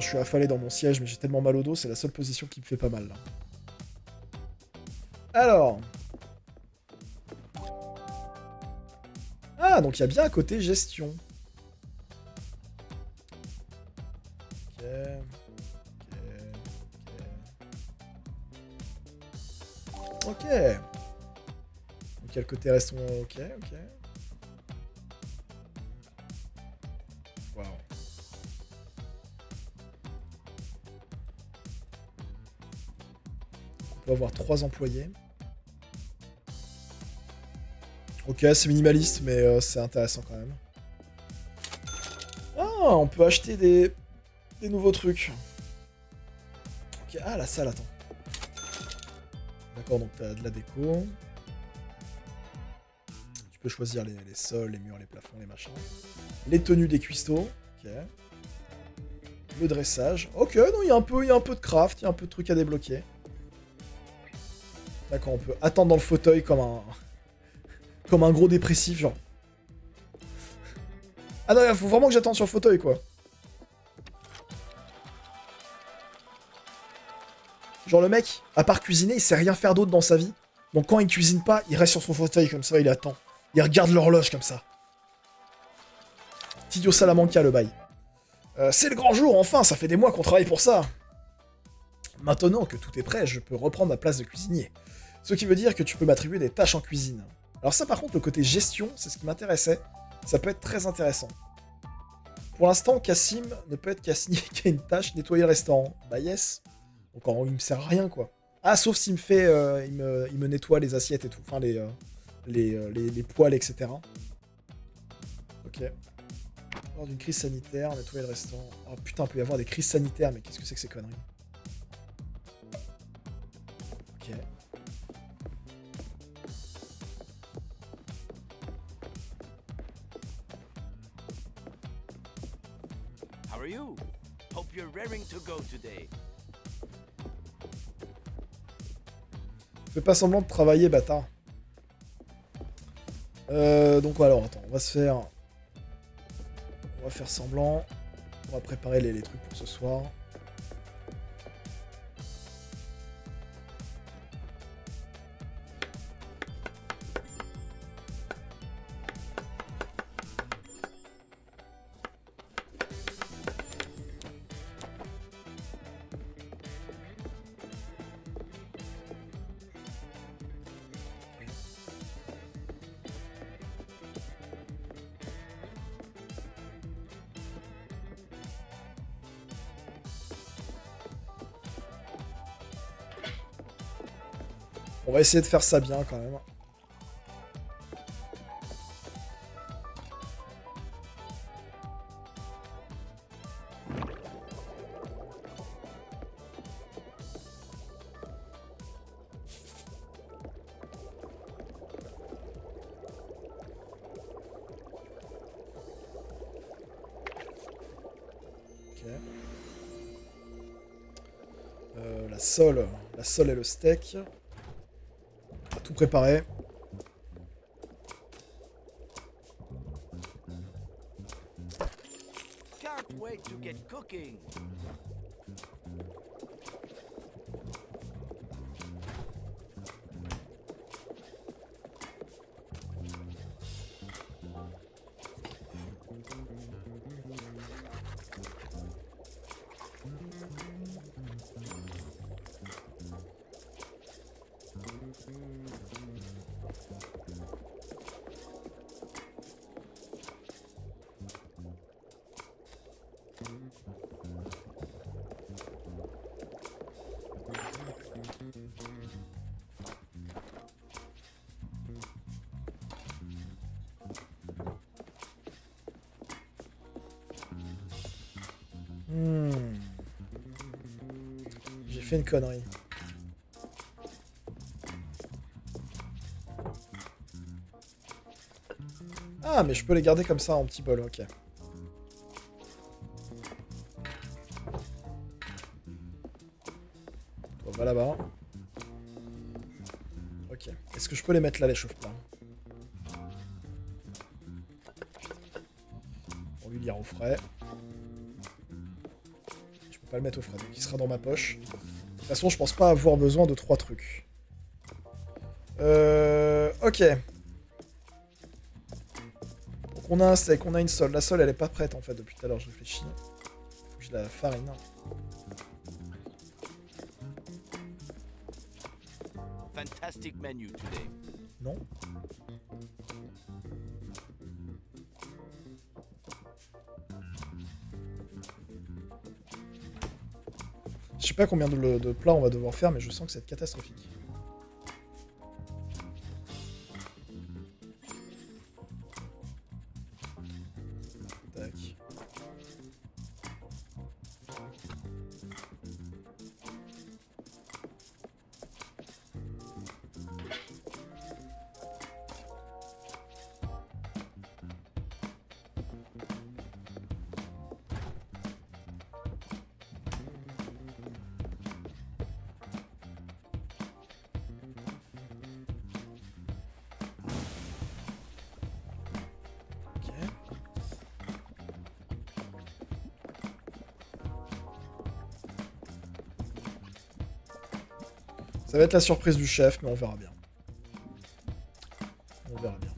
Je suis affalé dans mon siège, mais j'ai tellement mal au dos, c'est la seule position qui me fait pas mal là. Alors. Ah, donc il y a bien un côté gestion. Ok. Ok. Ok. Donc il y a le côté. Ok, ok. Avoir trois employés. Ok, c'est minimaliste, mais euh, c'est intéressant quand même. Ah, on peut acheter des, nouveaux trucs. Ok, ah, la salle, attends. D'accord, donc t'as de la déco. Tu peux choisir les, les sols, les murs, les plafonds, les machins. Les tenues des cuistots. Ok. Le dressage. Ok, non, il y, a un peu- il y a un peu de craft, il y a un peu de trucs à débloquer. D'accord, on peut attendre dans le fauteuil comme un... Comme un gros dépressif, genre. Ah non, il faut vraiment que j'attende sur le fauteuil, quoi. Genre le mec, à part cuisiner, il sait rien faire d'autre dans sa vie. Donc quand il cuisine pas, il reste sur son fauteuil comme ça, il attend. Il regarde l'horloge comme ça. Tidio Salamanca, le bail. Euh, c'est le grand jour, enfin, ça fait des mois qu'on travaille pour ça. Maintenant que tout est prêt, je peux reprendre ma place de cuisinier. Ce qui veut dire que tu peux m'attribuer des tâches en cuisine. Alors ça par contre, le côté gestion, c'est ce qui m'intéressait. Ça peut être très intéressant. Pour l'instant, Cassim ne peut être qu'assigné qu'à une tâche, nettoyer le restaurant. Bah yes. Donc en, il me sert à rien quoi. Ah, sauf s'il me fait, euh, il, me, il me nettoie les assiettes et tout. Enfin les, euh, les, euh, les, poêles, etc. Ok. Lors d'une crise sanitaire, nettoyer le restaurant. Oh putain, il peut y avoir des crises sanitaires, mais qu'est-ce que c'est que ces conneries? To. Fais pas semblant de travailler, bâtard. Euh, donc alors, attends, on va se faire... On va faire semblant. On va préparer les trucs pour ce soir. Essayer de faire ça bien quand même. Euh, la sole, la sole et le steak. On Hmm. J'ai fait une connerie. Ah, mais je peux les garder comme ça en petit bol, ok. Toi, va là-bas. Ok. Est-ce que je peux les mettre là, les chauffe-plats Pour lui lire au frais. Au frais, il sera dans ma poche. De toute façon, je pense pas avoir besoin de trois trucs. Euh... Ok. Donc on a un steak, on a une sole. La sole, elle est pas prête, en fait, depuis tout à l'heure, je réfléchis. Faut la farine. Fantastic menu. Sais pas combien de plats on va devoir faire, mais je sens que c'est catastrophique. La surprise du chef, mais on verra bien. On verra bien.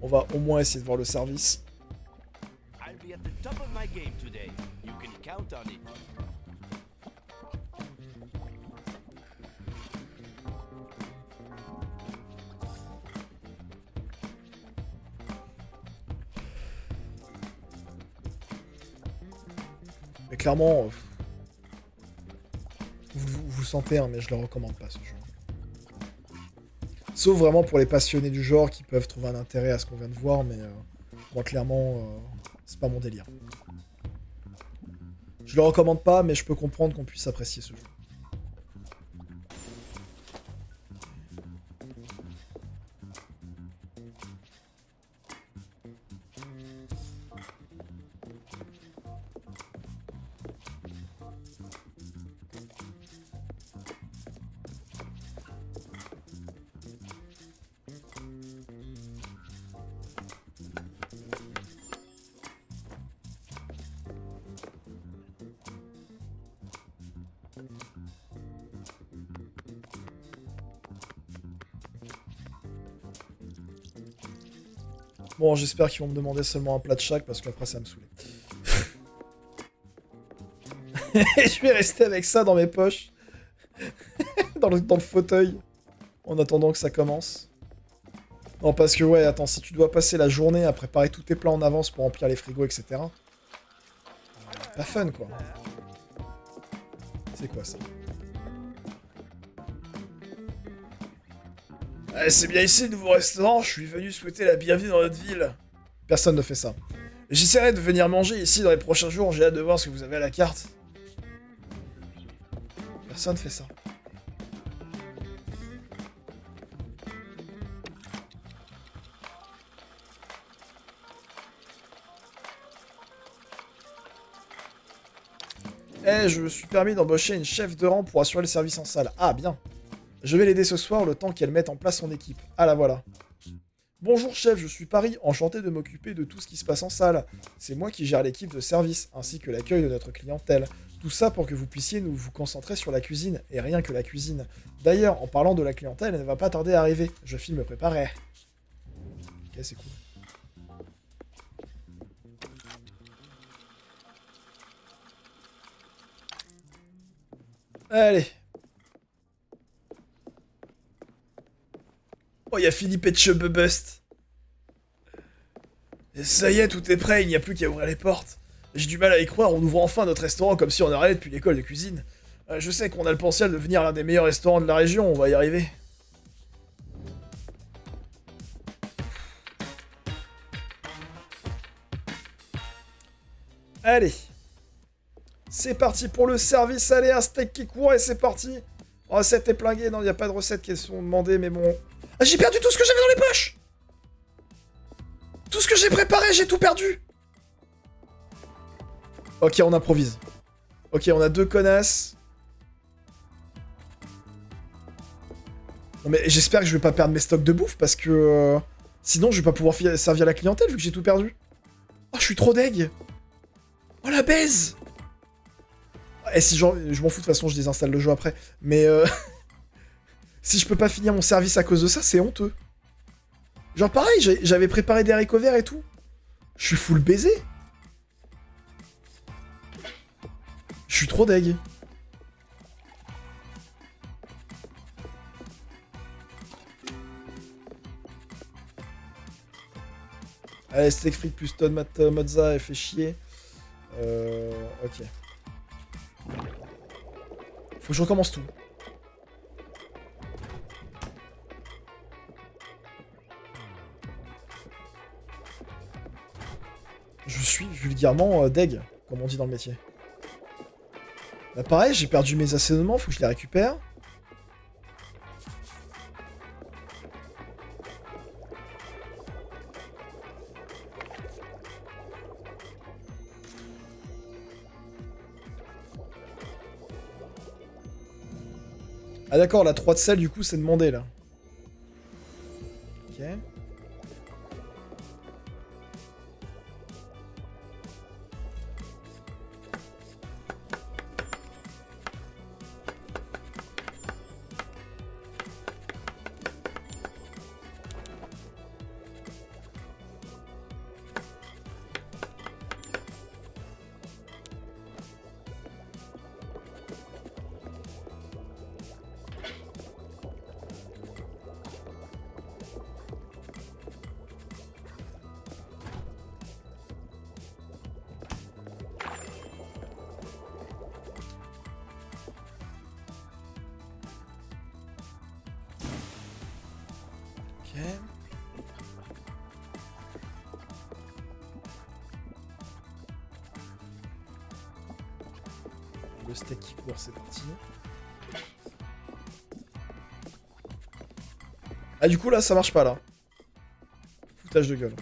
On va au moins essayer de voir le service. Clairement, euh, vous, vous, sentez, mais je le recommande pas ce jeu. Sauf vraiment pour les passionnés du genre qui peuvent trouver un intérêt à ce qu'on vient de voir, mais euh, moi clairement, euh, c'est pas mon délire. Je le recommande pas, mais je peux comprendre qu'on puisse apprécier ce jeu. J'espère qu'ils vont me demander seulement un plat de chaque parce qu'après ça me saouler. je vais rester avec ça dans mes poches. dans, le, dans le fauteuil. En attendant que ça commence. Non, parce que ouais, attends, si tu dois passer la journée à préparer tous tes plats en avance pour remplir les frigos, etc. Pas fun, quoi. C'est quoi ça? Eh, c'est bien ici le nouveau restaurant, je suis venu souhaiter la bienvenue dans notre ville. Personne ne fait ça. J'essaierai de venir manger ici dans les prochains jours, j'ai hâte de voir ce que vous avez à la carte. Personne fait ça. Eh, je me suis permis d'embaucher une chef de rang pour assurer le service en salle. Ah, bien. Je vais l'aider ce soir le temps qu'elle mette en place son équipe. Ah la voilà. Bonjour chef, je suis Paris, enchanté de m'occuper de tout ce qui se passe en salle. C'est moi qui gère l'équipe de service, ainsi que l'accueil de notre clientèle. Tout ça pour que vous puissiez nous vous concentrer sur la cuisine, et rien que la cuisine. D'ailleurs, en parlant de la clientèle, elle ne va pas tarder à arriver. Je file me préparer. Ok, c'est cool. Allez. Oh, il y a Philippe Etchebubust. Et ça y est, tout est prêt, il n'y a plus qu'à ouvrir les portes. J'ai du mal à y croire, on ouvre enfin notre restaurant comme si on arrivait depuis l'école de cuisine. Euh, je sais qu'on a le potentiel de devenir l'un des meilleurs restaurants de la région, on va y arriver. Allez. C'est parti pour le service, allez, un steak qui court et c'est parti. Recette est plinguée, non, il n'y a pas de recettes qui sont demandées, mais bon... J'ai perdu tout ce que j'avais dans les poches Tout ce que j'ai préparé, j'ai tout perdu Ok, on improvise. Ok, on a deux connasses. Mais j'espère que je vais pas perdre mes stocks de bouffe parce que... euh, sinon je vais pas pouvoir servir la clientèle vu que j'ai tout perdu. Oh, je suis trop deg Oh la baise Et si je m'en fous de toute façon, je désinstalle le jeu après. Mais euh, si je peux pas finir mon service à cause de ça, c'est honteux. Genre pareil, j'avais préparé des haricots verts et tout. Je suis full baiser. Je suis trop deg. Allez, steak frites plus mat- mozza, elle fait chier. Euh, ok. Faut que je recommence tout. Je suis vulgairement euh, deg, comme on dit dans le métier. Bah pareil, j'ai perdu mes assaisonnements, faut que je les récupère. Ah d'accord, la 3 de sel, du coup, c'est demandé, là. Ok. Ok. Le steak qui court, c'est parti. Ah du coup là ça marche pas là. Foutage de gueule.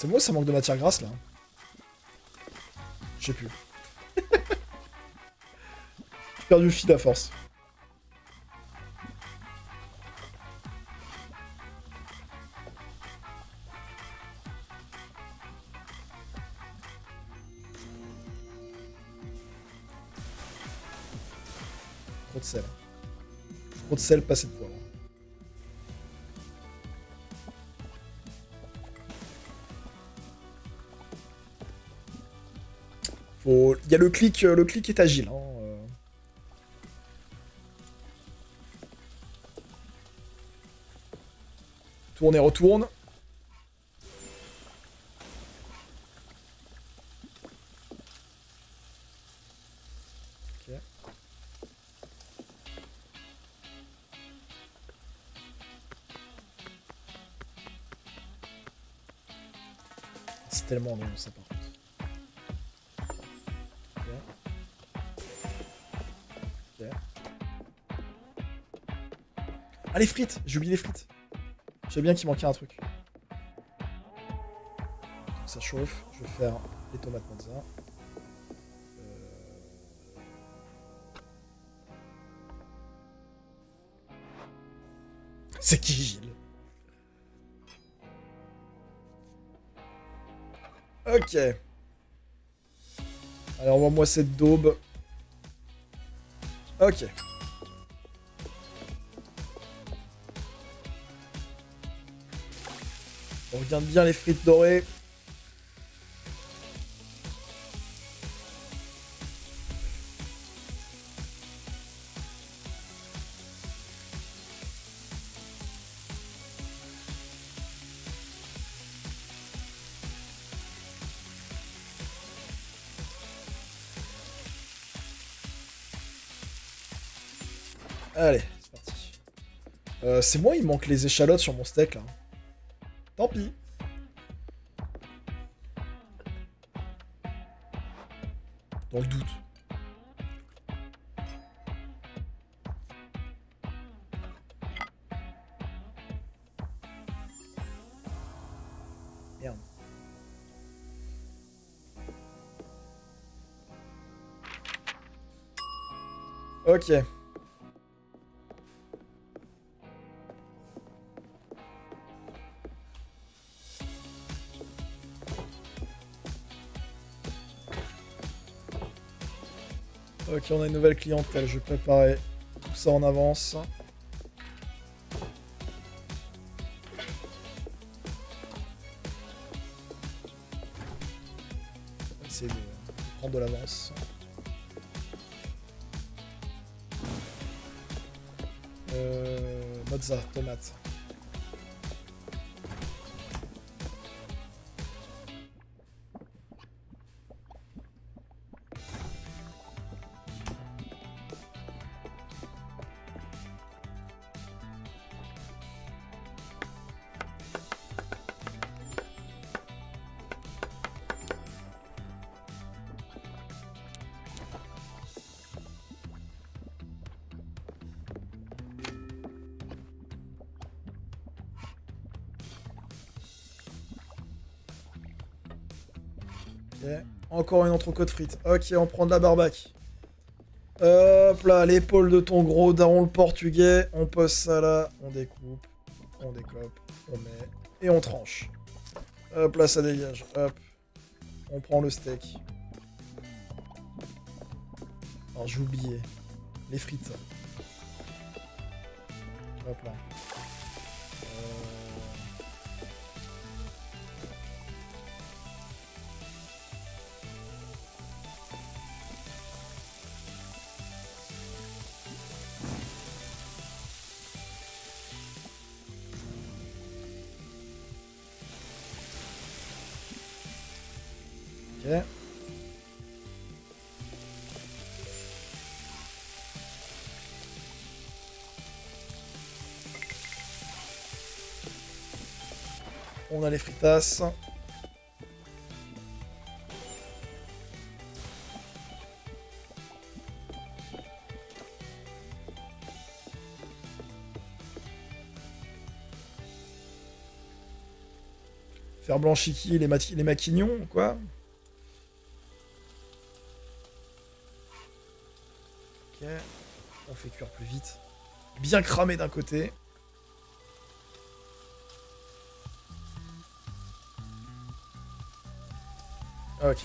C'est moi ça manque de matière grasse là Je sais plus. J'ai perdu le fil à force. Trop de sel. Trop de sel, pas assez de poivre. Le clic, euh, le clic est agile. hein, euh. Tourne et retourne. C'est tellement long ça par les frites J'ai oublié les frites. Je sais bien qu'il manquait un truc. Ça chauffe. Je vais faire les tomates mozza. Euh, C'est qui Gilles? Ok. Alors envoie-moi cette daube. Ok. bien bien les frites dorées. Allez, c'est parti. Euh, c'est moi, il manque les échalotes sur mon steak là. Tant pis. Dans le doute. Merde. Ok. On a une nouvelle clientèle. Je vais préparer tout ça en avance. On va essayer de prendre de l'avance. Euh, mozza, tomate. Encore une entrecôte frite. Ok, on prend de la barbac. Hop là, l'épaule de ton gros daron le portugais. On pose ça là, on découpe, on décope, on met et on tranche. Hop là, ça dégage. Hop. On prend le steak. Alors j'ai oublié. Les frites. Hop là. Les fritas. Faire blanchiqui les, les maquignons, quoi. Ok. On fait cuire plus vite. Bien cramé d'un côté. Ok.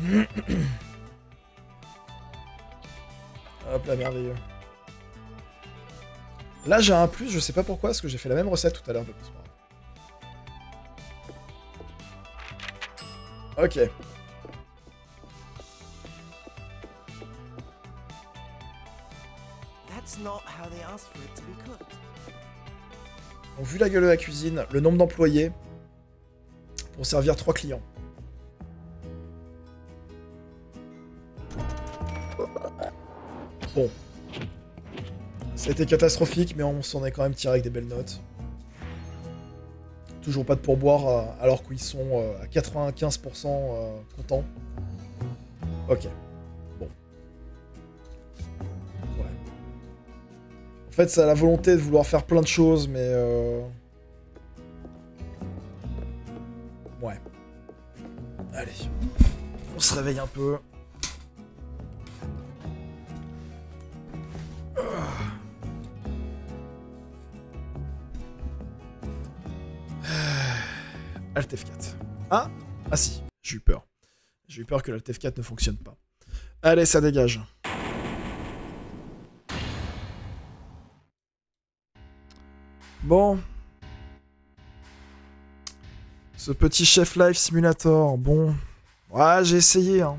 Hop là, merveilleux. Là, j'ai un plus, je sais pas pourquoi, parce que j'ai fait la même recette tout à l'heure. Ok. Donc, vu la gueule de la cuisine, le nombre d'employés pour servir trois clients. Bon. Été catastrophique, mais on s'en est quand même tiré avec des belles notes. Toujours pas de pourboire, euh, alors qu'ils sont euh, à 95% euh, contents. Ok. En fait, ça a la volonté de vouloir faire plein de choses, mais... euh, Ouais. Allez. On se réveille un peu. Alt F4. Ah Ah si, j'ai eu peur. J'ai eu peur que l'Alt F4 ne fonctionne pas. Allez, ça dégage. Bon. Ce petit Chef Life Simulator, bon. Ouais, j'ai essayé, hein.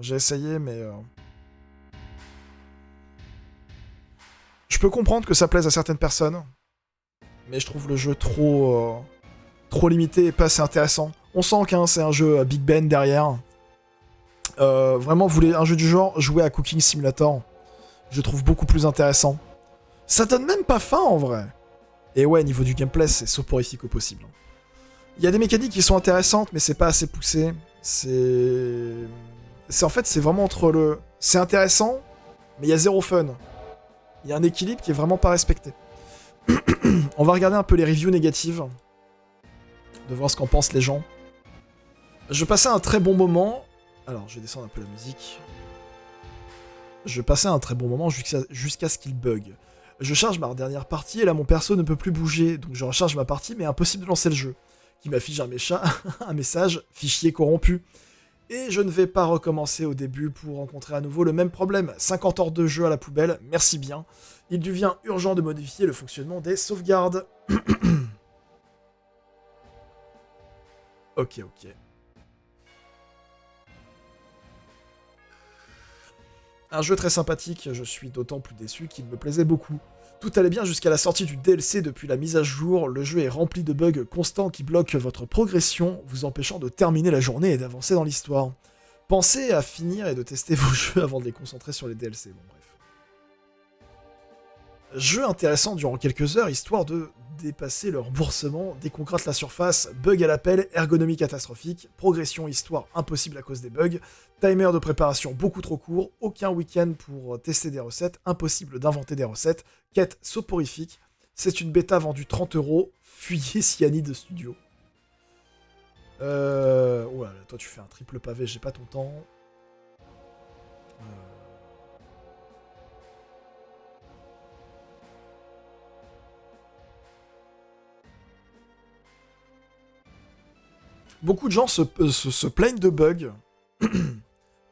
J'ai essayé, mais... euh, Je peux comprendre que ça plaise à certaines personnes. mais je trouve le jeu trop, euh, trop limité et pas assez intéressant. On sent qu'un c'est un jeu à Big Ben derrière. Euh, vraiment, vous voulez un jeu du genre, jouer à Cooking Simulator. Je trouve beaucoup plus intéressant. Ça donne même pas faim en vrai. Et ouais, niveau du gameplay, c'est soporifique au possible. Il y a des mécaniques qui sont intéressantes, mais c'est pas assez poussé. C'est. En fait, c'est vraiment entre le. C'est intéressant, mais il y a zéro fun. Il y a un équilibre qui est vraiment pas respecté. On va regarder un peu les reviews négatives. De voir ce qu'en pensent les gens. Je passais un très bon moment. Alors, je vais descendre un peu la musique. Je passais un très bon moment jusqu'à ce qu'il bug. Je charge ma dernière partie et là mon perso ne peut plus bouger, donc je recharge ma partie mais impossible de lancer le jeu. Qui m'affiche un, un message, fichier corrompu. Et je ne vais pas recommencer au début pour rencontrer à nouveau le même problème. 50 heures de jeu à la poubelle, merci bien. Il devient urgent de modifier le fonctionnement des sauvegardes. ok, ok. Un jeu très sympathique, je suis d'autant plus déçu qu'il me plaisait beaucoup. Tout allait bien jusqu'à la sortie du DLC depuis la mise à jour, le jeu est rempli de bugs constants qui bloquent votre progression, vous empêchant de terminer la journée et d'avancer dans l'histoire. Pensez à finir et de tester vos jeux avant de les concentrer sur les DLC, bon. Jeu intéressant durant quelques heures, histoire de dépasser le remboursement, dès qu'on gratte la surface, bug à l'appel, ergonomie catastrophique, progression histoire impossible à cause des bugs, timer de préparation beaucoup trop court, aucun week-end pour tester des recettes, impossible d'inventer des recettes, quête soporifique, c'est une bêta vendue 30 euros, fuyez Cyanide Studio. Euh... Ouais, toi tu fais un triple pavé, j'ai pas ton temps. Euh, Beaucoup de gens se, euh, plaignent de bugs.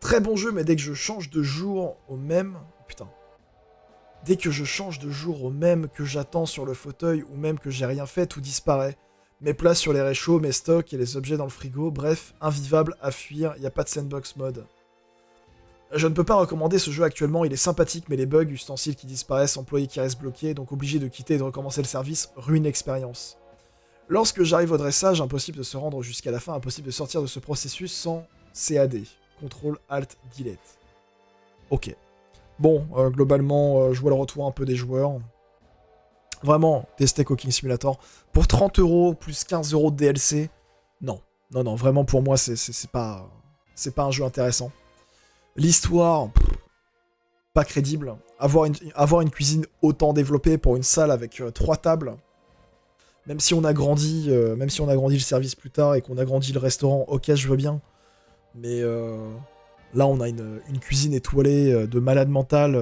Très bon jeu, mais dès que je change de jour au même... Putain. Dès que je change de jour au même que j'attends sur le fauteuil ou même que j'ai rien fait, tout disparaît. Mes plats sur les réchauds, mes stocks et les objets dans le frigo, bref, invivable à fuir, y a pas de sandbox mode. Je ne peux pas recommander ce jeu actuellement, il est sympathique, mais les bugs, ustensiles qui disparaissent, employés qui restent bloqués, donc obligé de quitter et de recommencer le service, ruine l'expérience. Lorsque j'arrive au dressage, impossible de se rendre jusqu'à la fin, impossible de sortir de ce processus sans CAD. Contrôle Alt Delete. Ok. Bon, euh, globalement, euh, je vois le retour un peu des joueurs. Vraiment, tester Cooking Simulator. Pour 30 euros plus 15 euros de DLC, non. Non, non, vraiment pour moi, c'est- pas, pas un jeu intéressant. L'histoire, pas crédible. Avoir une, avoir une cuisine autant développée pour une salle avec euh, trois tables, même si on a grandi, euh, même si on a grandi le service plus tard et qu'on a grandi le restaurant, ok, je veux bien. Mais euh, là, on a une, cuisine étoilée euh, de malade mental,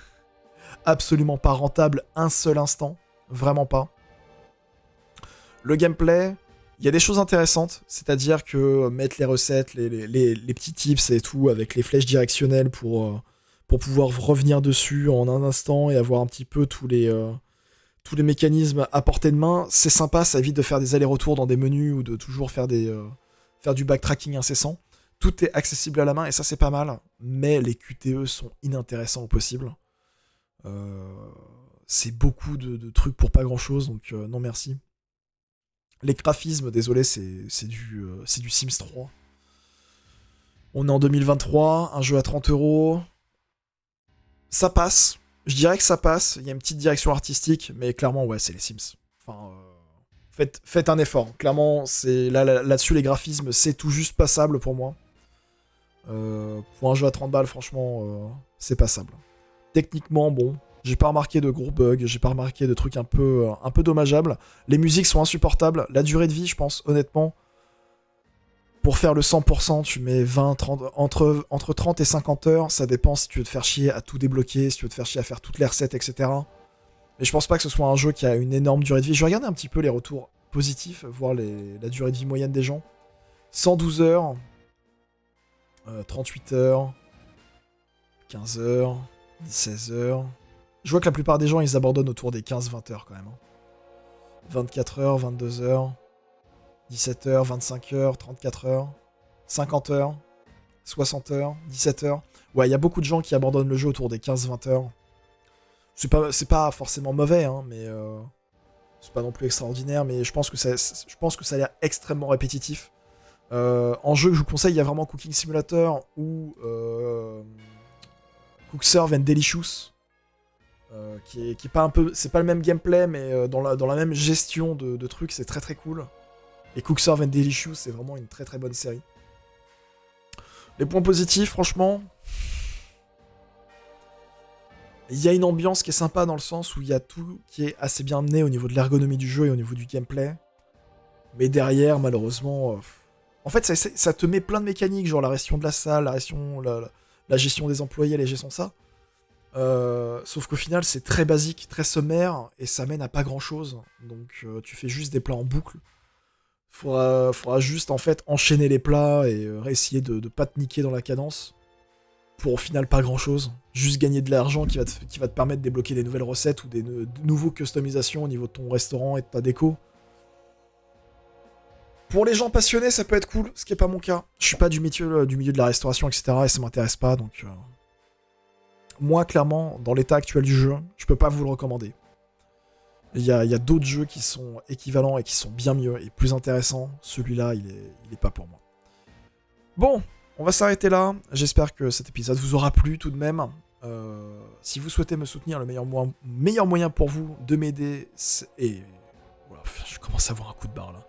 absolument pas rentable un seul instant, vraiment pas. Le gameplay, il y a des choses intéressantes, c'est-à-dire que mettre les recettes, les, petits tips et tout avec les flèches directionnelles pour, pouvoir revenir dessus en un instant et avoir un petit peu tous les, tous les mécanismes à portée de main, c'est sympa, ça évite de faire des allers-retours dans des menus ou de toujours faire, euh, du backtracking incessant. Tout est accessible à la main et ça c'est pas mal, mais les QTE sont inintéressants au possible. Euh, c'est beaucoup de, trucs pour pas grand chose, donc euh, non merci. Les graphismes, désolé, c'est du, c'est du Sims 3. On est en 2023, un jeu à 30 euros. Ça passe. Je dirais que ça passe. Il y a une petite direction artistique, mais clairement, ouais, c'est les Sims. Enfin, euh, faites, un effort. Clairement, c'est là, là- là-dessus, les graphismes, c'est tout juste passable pour moi. Euh, pour un jeu à 30 balles, franchement, euh, c'est passable. Techniquement, bon, j'ai pas remarqué de gros bugs, j'ai pas remarqué de trucs un peu dommageables. Les musiques sont insupportables. La durée de vie, je pense, honnêtement, pour faire le 100%, tu mets 20, 30, entre, entre 30 et 50 heures. Ça dépend si tu veux te faire chier à tout débloquer, si tu veux te faire chier à faire toutes les recettes, etc. Mais je pense pas que ce soit un jeu qui a une énorme durée de vie. Je regarder un petit peu les retours positifs, voir la durée de vie moyenne des gens. 112 heures, euh, 38 heures, 15 heures, 16 heures. Je vois que la plupart des gens, ils abandonnent autour des 15-20 heures quand même. hein. 24 heures, 22 heures, 17 heures, 25 heures, 34 heures, 50 heures, 60 heures, 17 heures. Ouais, il y a beaucoup de gens qui abandonnent le jeu autour des 15-20 heures. C'est pas, pas forcément mauvais, hein, mais euh, c'est pas non plus extraordinaire, mais je pense que ça, je a l'air extrêmement répétitif. Euh, en jeu que je vous conseille, il y a vraiment Cooking Simulator ou euh, Cook Serve and Delicious, euh, c'est pas le même gameplay, mais dans la, même gestion de trucs, c'est très très cool. Et Cook Serve and Delicious, c'est vraiment une très très bonne série. Les points positifs, franchement, il y a une ambiance qui est sympa dans le sens où il y a tout qui est assez bien mené au niveau de l'ergonomie du jeu et au niveau du gameplay. Mais derrière, malheureusement, euh, en fait, ça, te met plein de mécaniques, genre la gestion de la salle, la gestion, la, gestion des employés, la gestion ça. Euh, sauf qu'au final, c'est très basique, très sommaire, et ça mène à pas grand chose. Donc, euh, tu fais juste des plats en boucle. Faudra, juste en fait enchaîner les plats et euh, essayer de, de pas te niquer dans la cadence. Pour au final pas grand chose. Juste gagner de l'argent qui, va te- permettre de débloquer des nouvelles recettes ou des ne- de nouveaux customisations au niveau de ton restaurant et de ta déco. Pour les gens passionnés, ça peut être cool, ce qui est pas mon cas. Je suis pas du milieu, milieu de la restauration, etc. et ça m'intéresse pas, donc. euh, Moi, clairement, dans l'état actuel du jeu, je peux pas vous le recommander. Il y a, d'autres jeux qui sont équivalents et qui sont bien mieux et plus intéressants. Celui-là, il est, pas pour moi. Bon, on va s'arrêter là. J'espère que cet épisode vous aura plu tout de même. Euh, si vous souhaitez me soutenir, le meilleur, moyen- pour vous de m'aider, et voilà, je commence à avoir un coup de barre là.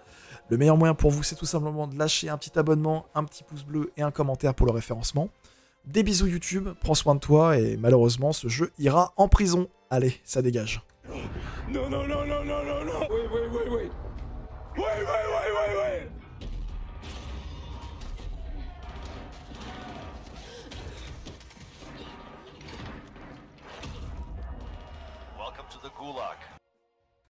Le meilleur moyen pour vous, c'est tout simplement de lâcher un petit abonnement, un petit pouce bleu et un commentaire pour le référencement. Des bisous YouTube, prends soin de toi et malheureusement ce jeu ira en prison. Allez, ça dégage. Non, non, non, non, non, non, non. Oui, oui, oui, oui. Oui, oui, oui, oui, oui. Welcome to the Gulag.